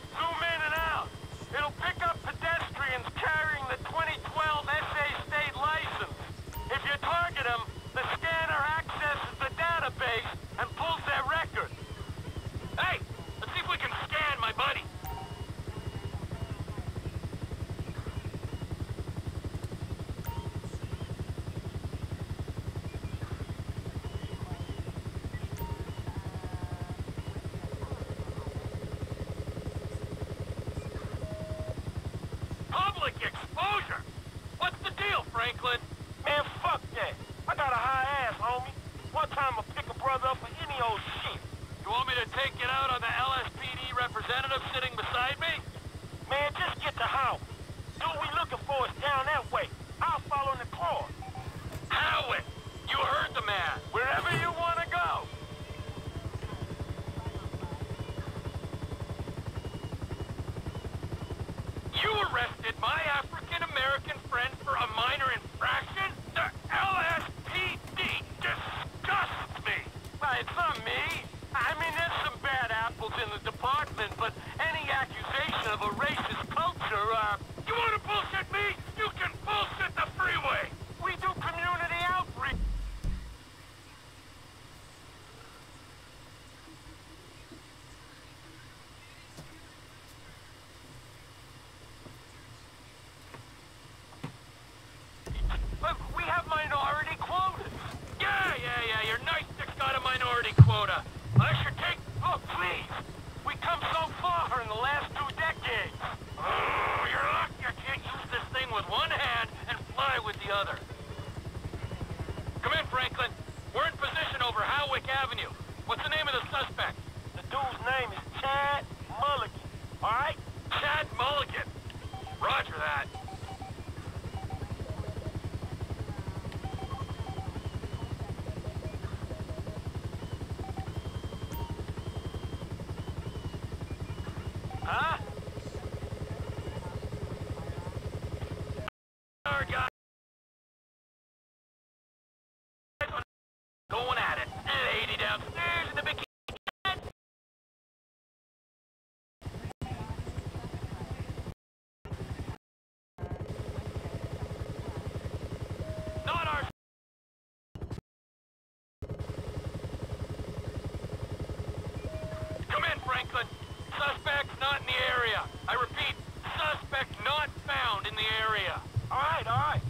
Suspect not in the area. I repeat, suspect not found in the area. All right, all right.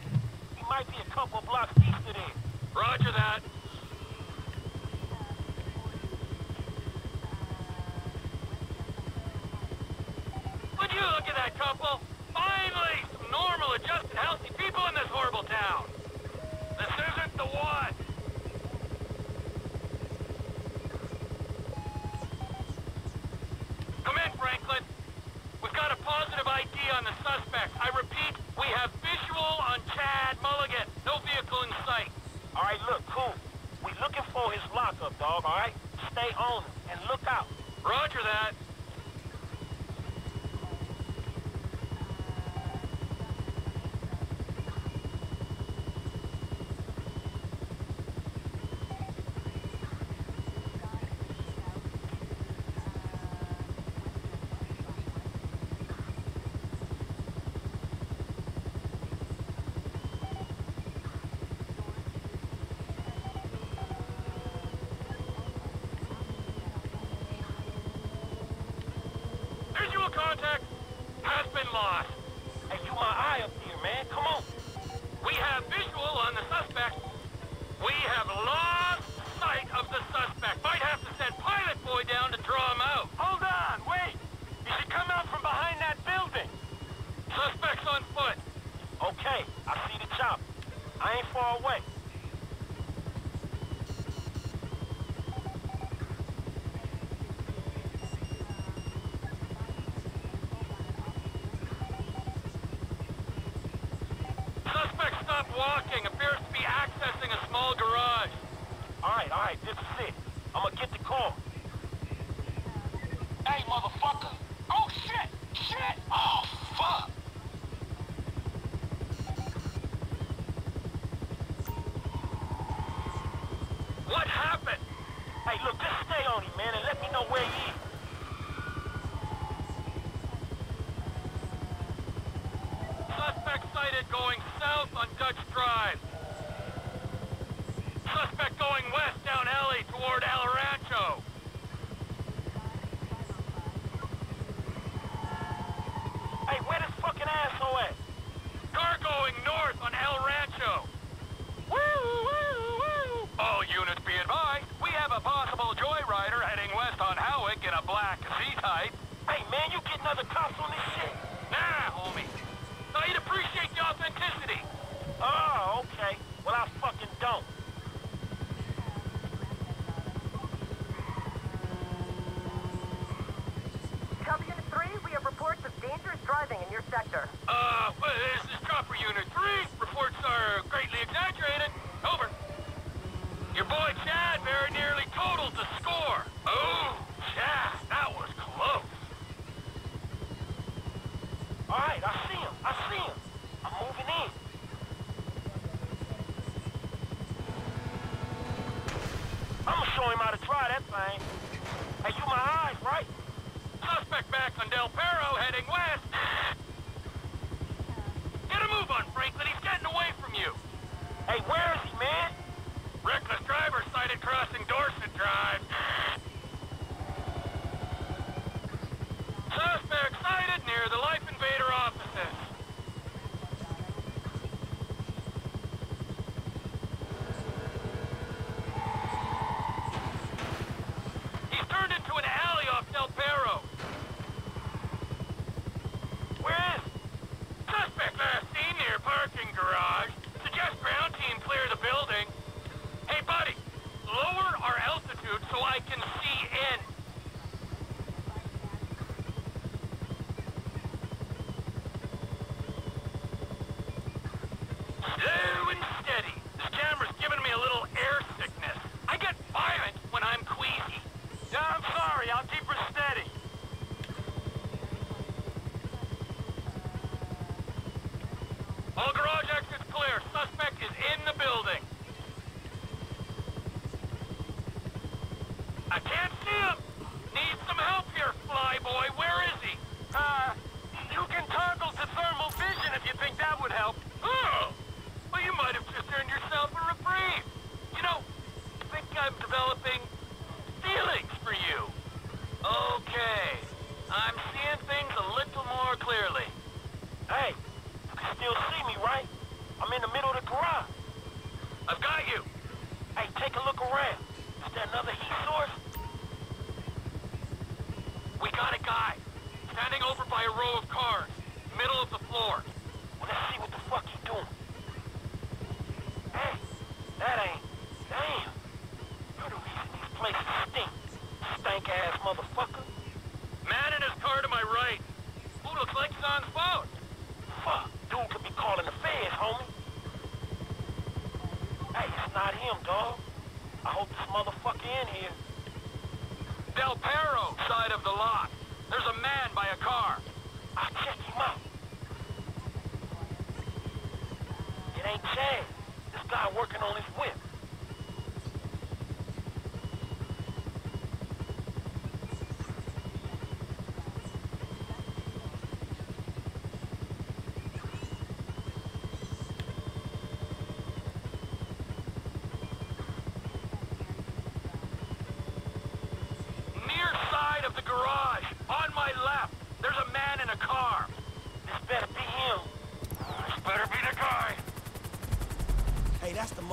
He might be a couple blocks east of there. Roger that. open line. Hey, you my eye up here, man. Come on. We have visual on the suspect. We have lost sight of the suspect. Might have to send Pilot Boy down to draw him out. Hold on, wait. He should come out from behind that building. Suspect's on foot. Okay, I see the chop. I ain't far away.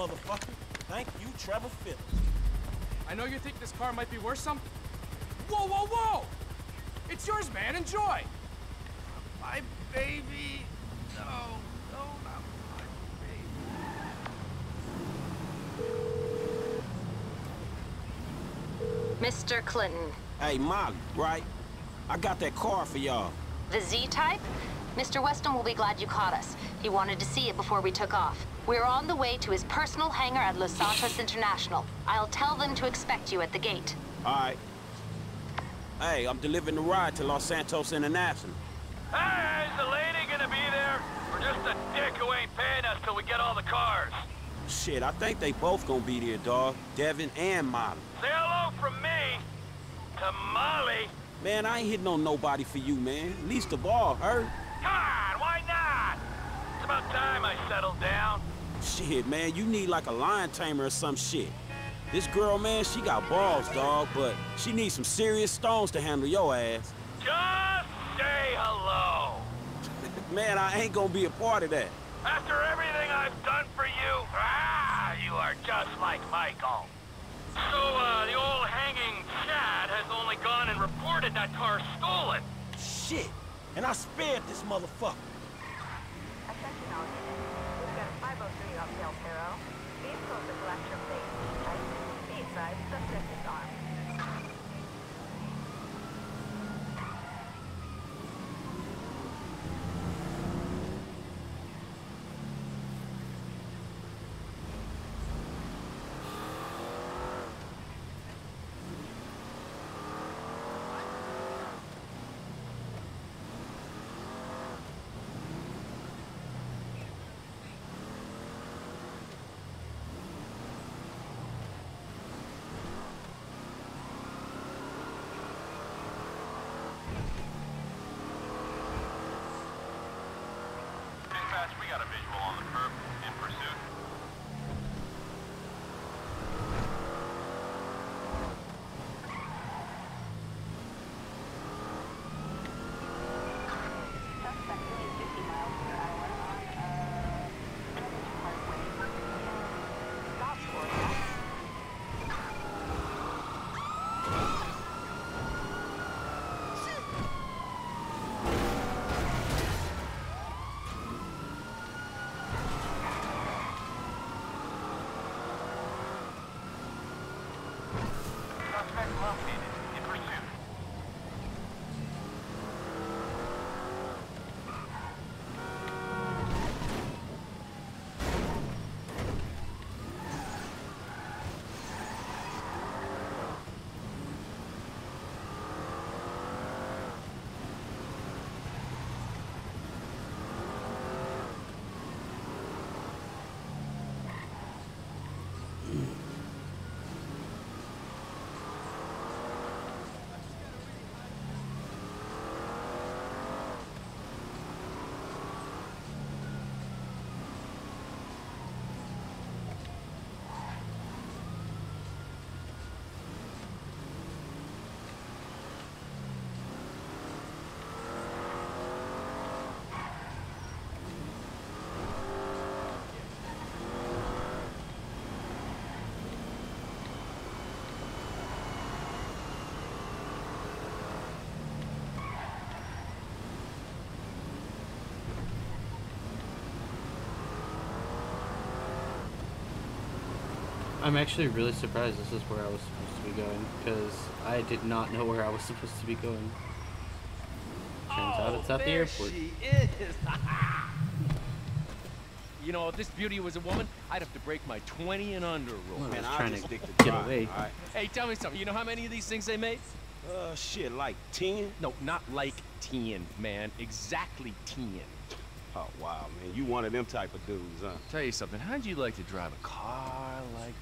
Motherfucker. Thank you, Trevor Phillips. I know you think this car might be worth something. Whoa, whoa, whoa! It's yours, man. Enjoy. My baby. No, no, not my baby. Mr. Clinton, Hey, Molly, right? I got that car for y'all. the Z-Type? Mr. Weston will be glad you caught us. He wanted to see it before we took off. We're on the way to his personal hangar at Los Santos International. I'll tell them to expect you at the gate. All right. Hey, I'm delivering the ride to Los Santos International. Hey, is the lady gonna be there? We're just a dick who ain't paying us till we get all the cars? Shit, I think they both gonna be there, dog. Devin and Molly. Say hello from me to Molly. Man, I ain't hitting on nobody for you, man. At least the ball hurt. Come on, why not? It's about time I settled down. Shit, man, you need like a lion tamer or some shit. This girl, man, she got balls, dog, but she needs some serious stones to handle your ass. Just say hello. Man, I ain't gonna be a part of that. After everything I've done for you, ah, you are just like Michael. So, uh, the old hanging Chad has only gone and reported that car stolen. Shit, and I spared this motherfucker. Attention all units. We've got 503 off Del Perro. Vehicle is Lecture Plate. Be advised, suspect I'm actually really surprised this is where I was supposed to be going, because I did not know where I was supposed to be going. Turns out it's at the there airport. she is. you know, if this beauty was a woman, I'd have to break my 20 and under rule. Well, I Man, was I'll trying just to to get drive, away. all right? Hey, tell me something. You know how many of these things they made? Uh, shit, like 10? No, not like 10, man. Exactly 10. Oh, wow, man. You one of them type of dudes, huh? Tell you something, how'd you like to drive a car like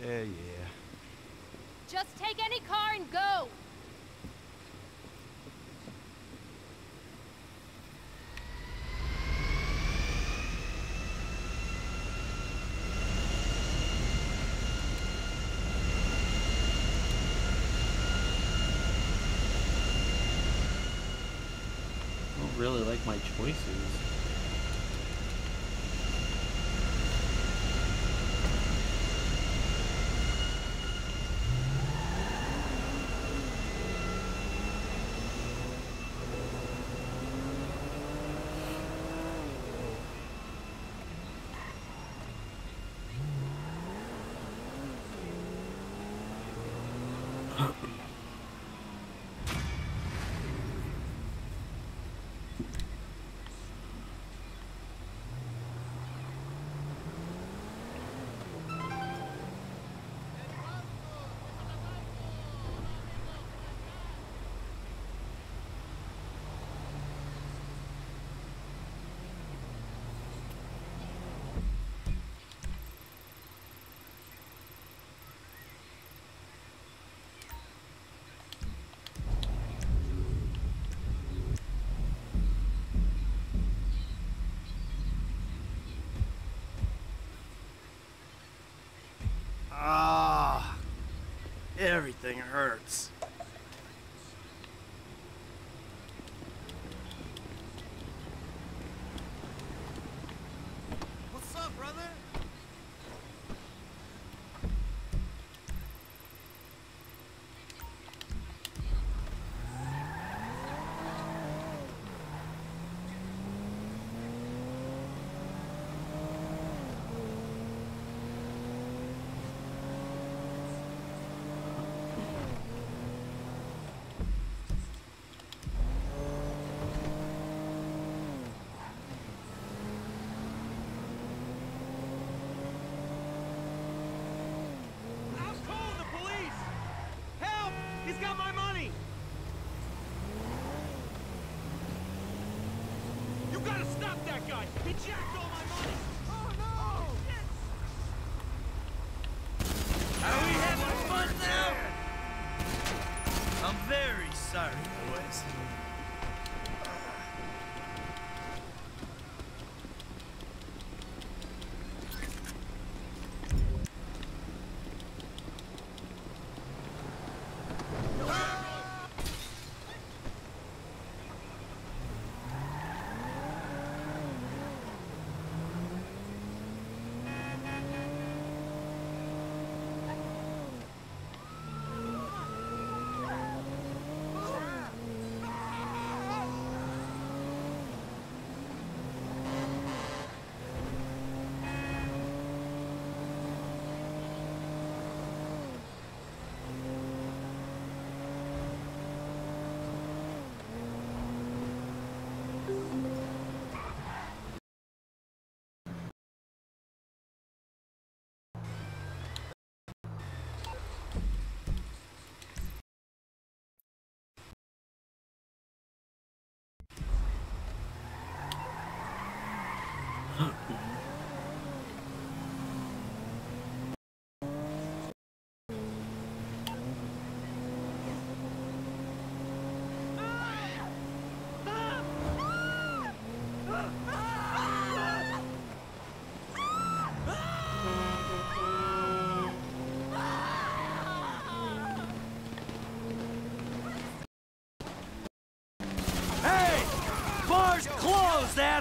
Yeah, yeah. Just take any car and go! I don't really like my choices. Ah, everything hurts.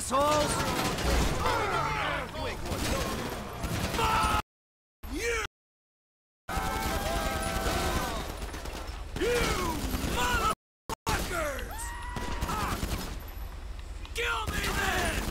Assholes! You! You motherfuckers! Kill me then!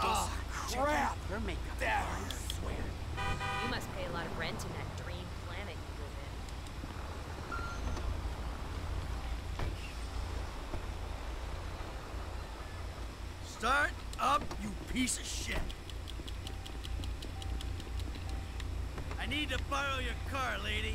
Oh, crap! Her makeup. That I swear. You must pay a lot of rent in that dream planet you live Start up, you piece of shit! I need to borrow your car, lady.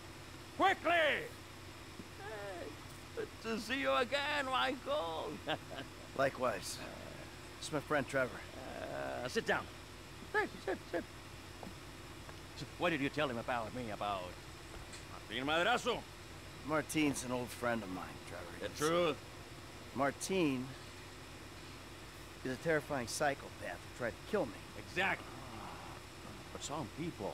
Quickly! Hey, to see you again, Michael. Likewise. It's my friend Trevor. Uh, sit down. Sit, sit, sit. So what did you tell him about me, about Martin Madrazo? Martine's an old friend of mine, Trevor. The He's- truth. Martine is a terrifying psychopath who tried to kill me. Exactly. But some people,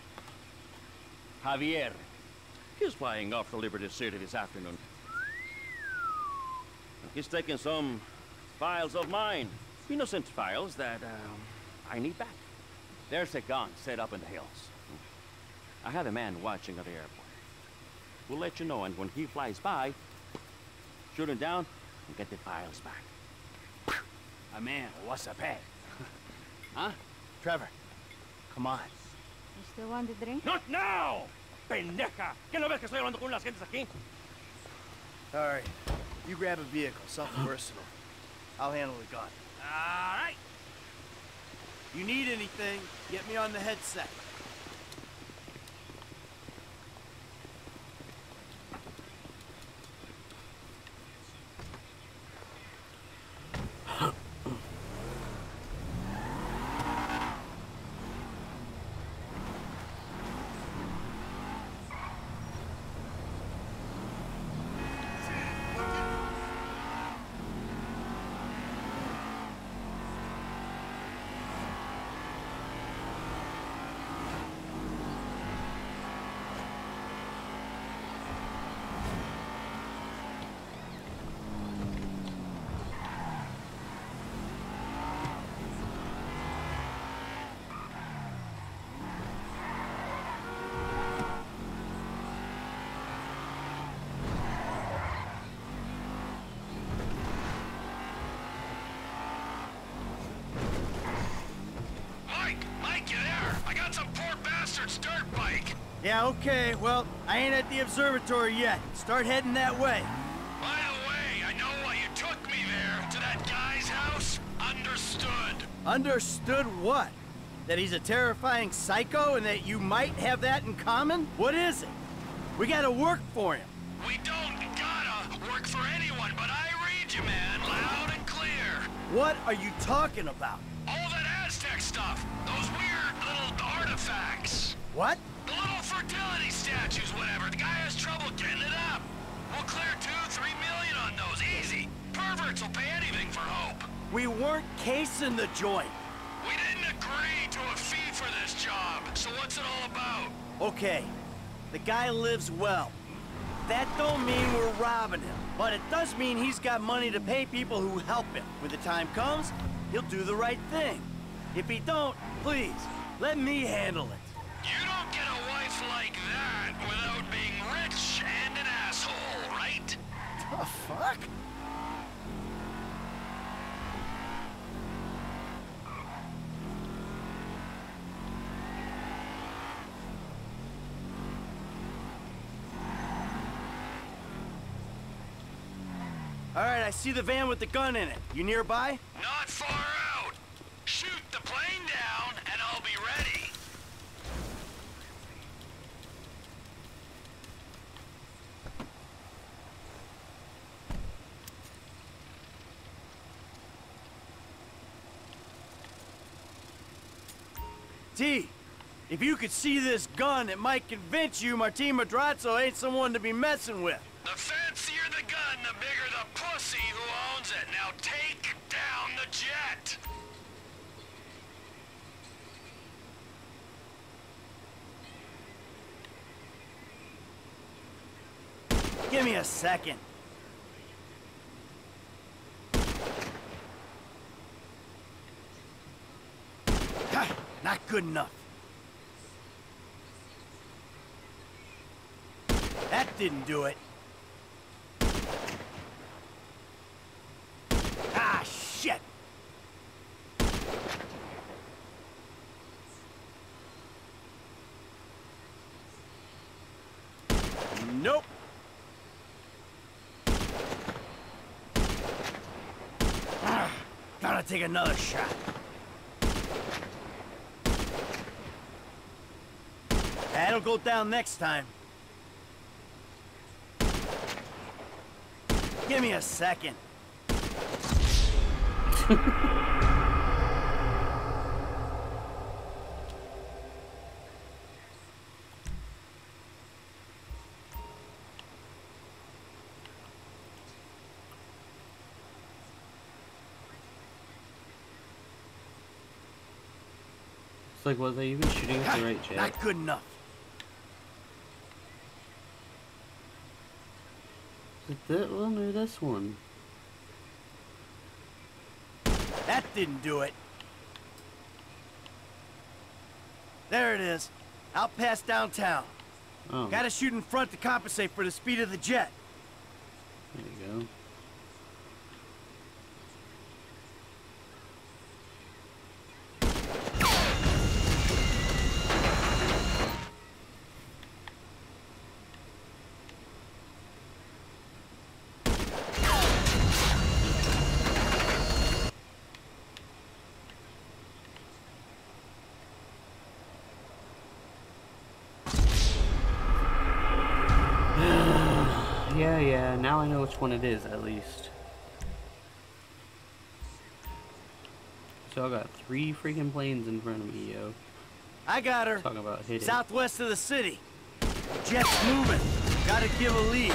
Javier. He's flying off to Liberty City this afternoon. He's taking some files of mine. Innocent files that, um, I need back. There's a gun set up in the hills. I have a man watching at the airport. We'll let you know, and when he flies by, shoot him down and get the files back. A man, what's a pay? huh? Trevor, come on. You still want the drink? Not now! Pendeja! ¿Qué no ves que estoy hablando con las gentes aquí? All right. You grab a vehicle, something personal. I'll handle the gun. All right. You need anything, get me on the headset. Mike! Mike, you there? I got some poor bastard's dirt bike. Yeah, okay, well, I ain't at the observatory yet. Start heading that way. By the way, I know why you took me there, to that guy's house. Understood. Understood what? That he's a terrifying psycho and that you might have that in common? What is it? We gotta work for him. We don't gotta work for anyone, but I read you, man, loud and clear. What are you talking about? All that Aztec stuff, those weird little artifacts. What? Perverts will pay anything for hope. We weren't casing the joint. We didn't agree to a fee for this job, so what's it all about? Okay, the guy lives well. That don't mean we're robbing him, but it does mean he's got money to pay people who help him. When the time comes, he'll do the right thing. If he don't, please, let me handle it. You don't get a wife like that without being rich and an asshole, right? The fuck? Right, I see the van with the gun in it. You nearby? Not far out. Shoot the plane down, and I'll be ready. T, if you could see this gun, it might convince you Martin Madrazo ain't someone to be messing with. Give me a second. Ha, Not good enough. That didn't do it. take another shot. That'll go down next time. Give me a second. like, was I even shooting at the right jab? Not good enough. Is it that one or this one? That didn't do it. There it is. Out past downtown. Oh. Gotta shoot in front to compensate for the speed of the jet. one it is, at least. So I got three freaking planes in front of me, yo. I got her. Talking about hitting. Southwest of the city. Jet's moving. Gotta give a lead.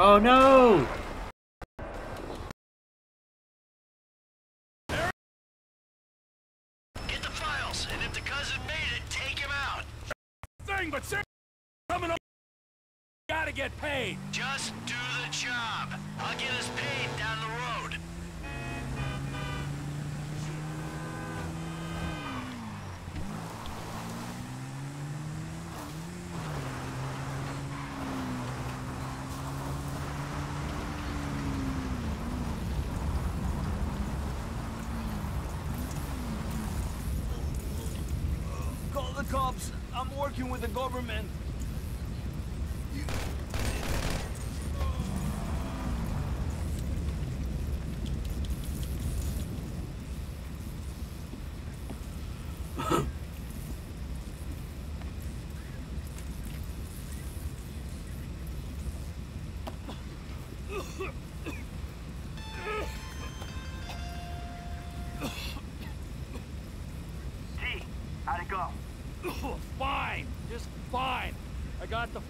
Oh no! Get the files, and if the cousin made it, take him out. Thing, but sir, coming up, gotta get paid. Just do the job. I'll get us paid down the road. Call the cops. I'm working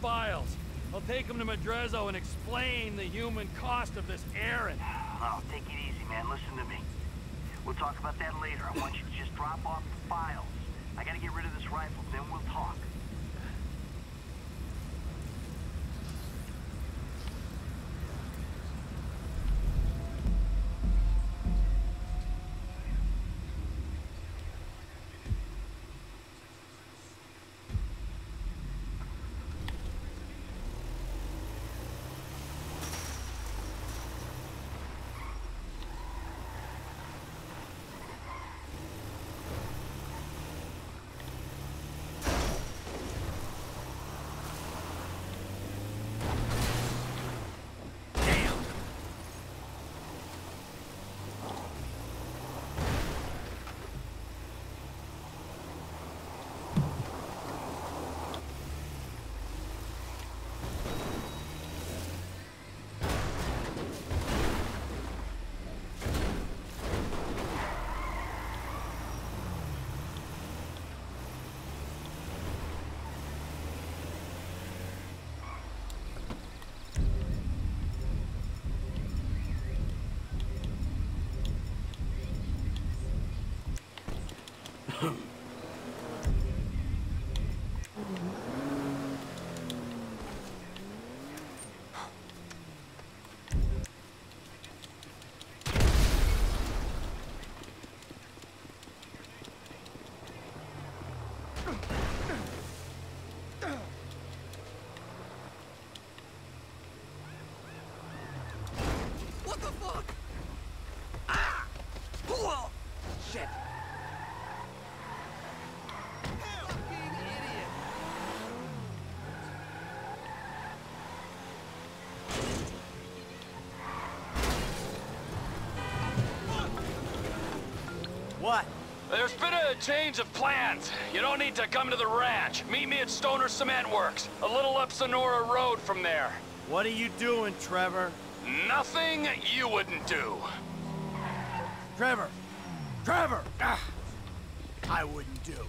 files. I'll take them to Madrazo and explain the human cost of this errand. Oh, take it easy, man. Listen to me. We'll talk about that later. I want you to just drop off the files. I gotta get rid of this rifle, then we'll talk. Hmm. What? There's been a change of plans. You don't need to come to the ranch. Meet me at Stoner Cement Works, a little up Senora Road from there. What are you doing, Trevor? Nothing you wouldn't do. Trevor! Trevor! Ah, I wouldn't do.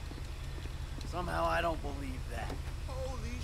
Somehow I don't believe that. Holy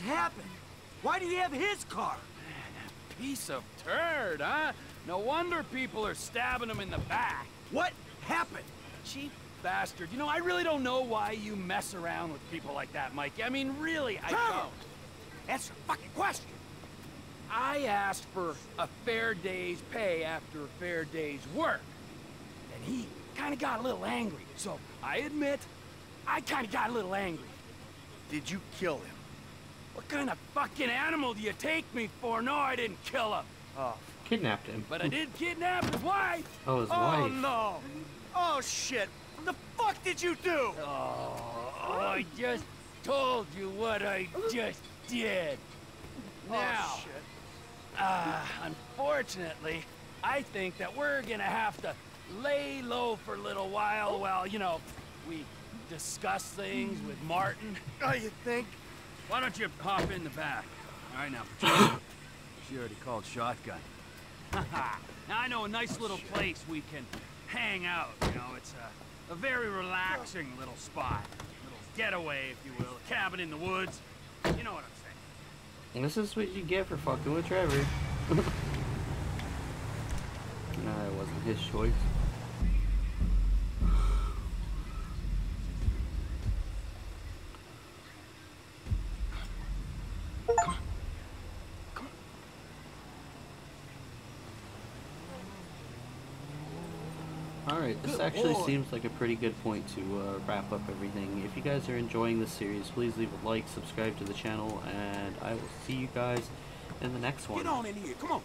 happened? Why do you have his car? Man, a Piece of turd, huh? No wonder people are stabbing him in the back. What happened? Cheap bastard. You know, I really don't know why you mess around with people like that, Mike. I mean, really, I Trevor! don't. Answer the fucking question. I asked for a fair day's pay after a fair day's work. And he kind of got a little angry. So I admit, I kind of got a little angry. Did you kill him? What kind of fucking animal do you take me for? No, I didn't kill him. Oh, Kidnapped him. But I did kidnap his wife. Oh, his oh wife. no! Oh shit! What the fuck did you do? Oh, I just told you what I just did. Now, Oh shit! uh, unfortunately, I think that we're gonna have to lay low for a little while while, you know, we discuss things with Martin. Oh, you think? Why don't you hop in the back? All right, now, Patricia. she already called shotgun. now, I know a nice little place we can hang out, you know. It's a, a very relaxing little spot. little getaway, if you will. A cabin in the woods. You know what I'm saying. And this is what you get for fucking with Trevor. nah, it wasn't his choice. Alright, this Good actually seems like a pretty good point to uh, wrap up everything. If you guys are enjoying this series, please leave a like, subscribe to the channel, and I will see you guys in the next one. Get on in here. Come on.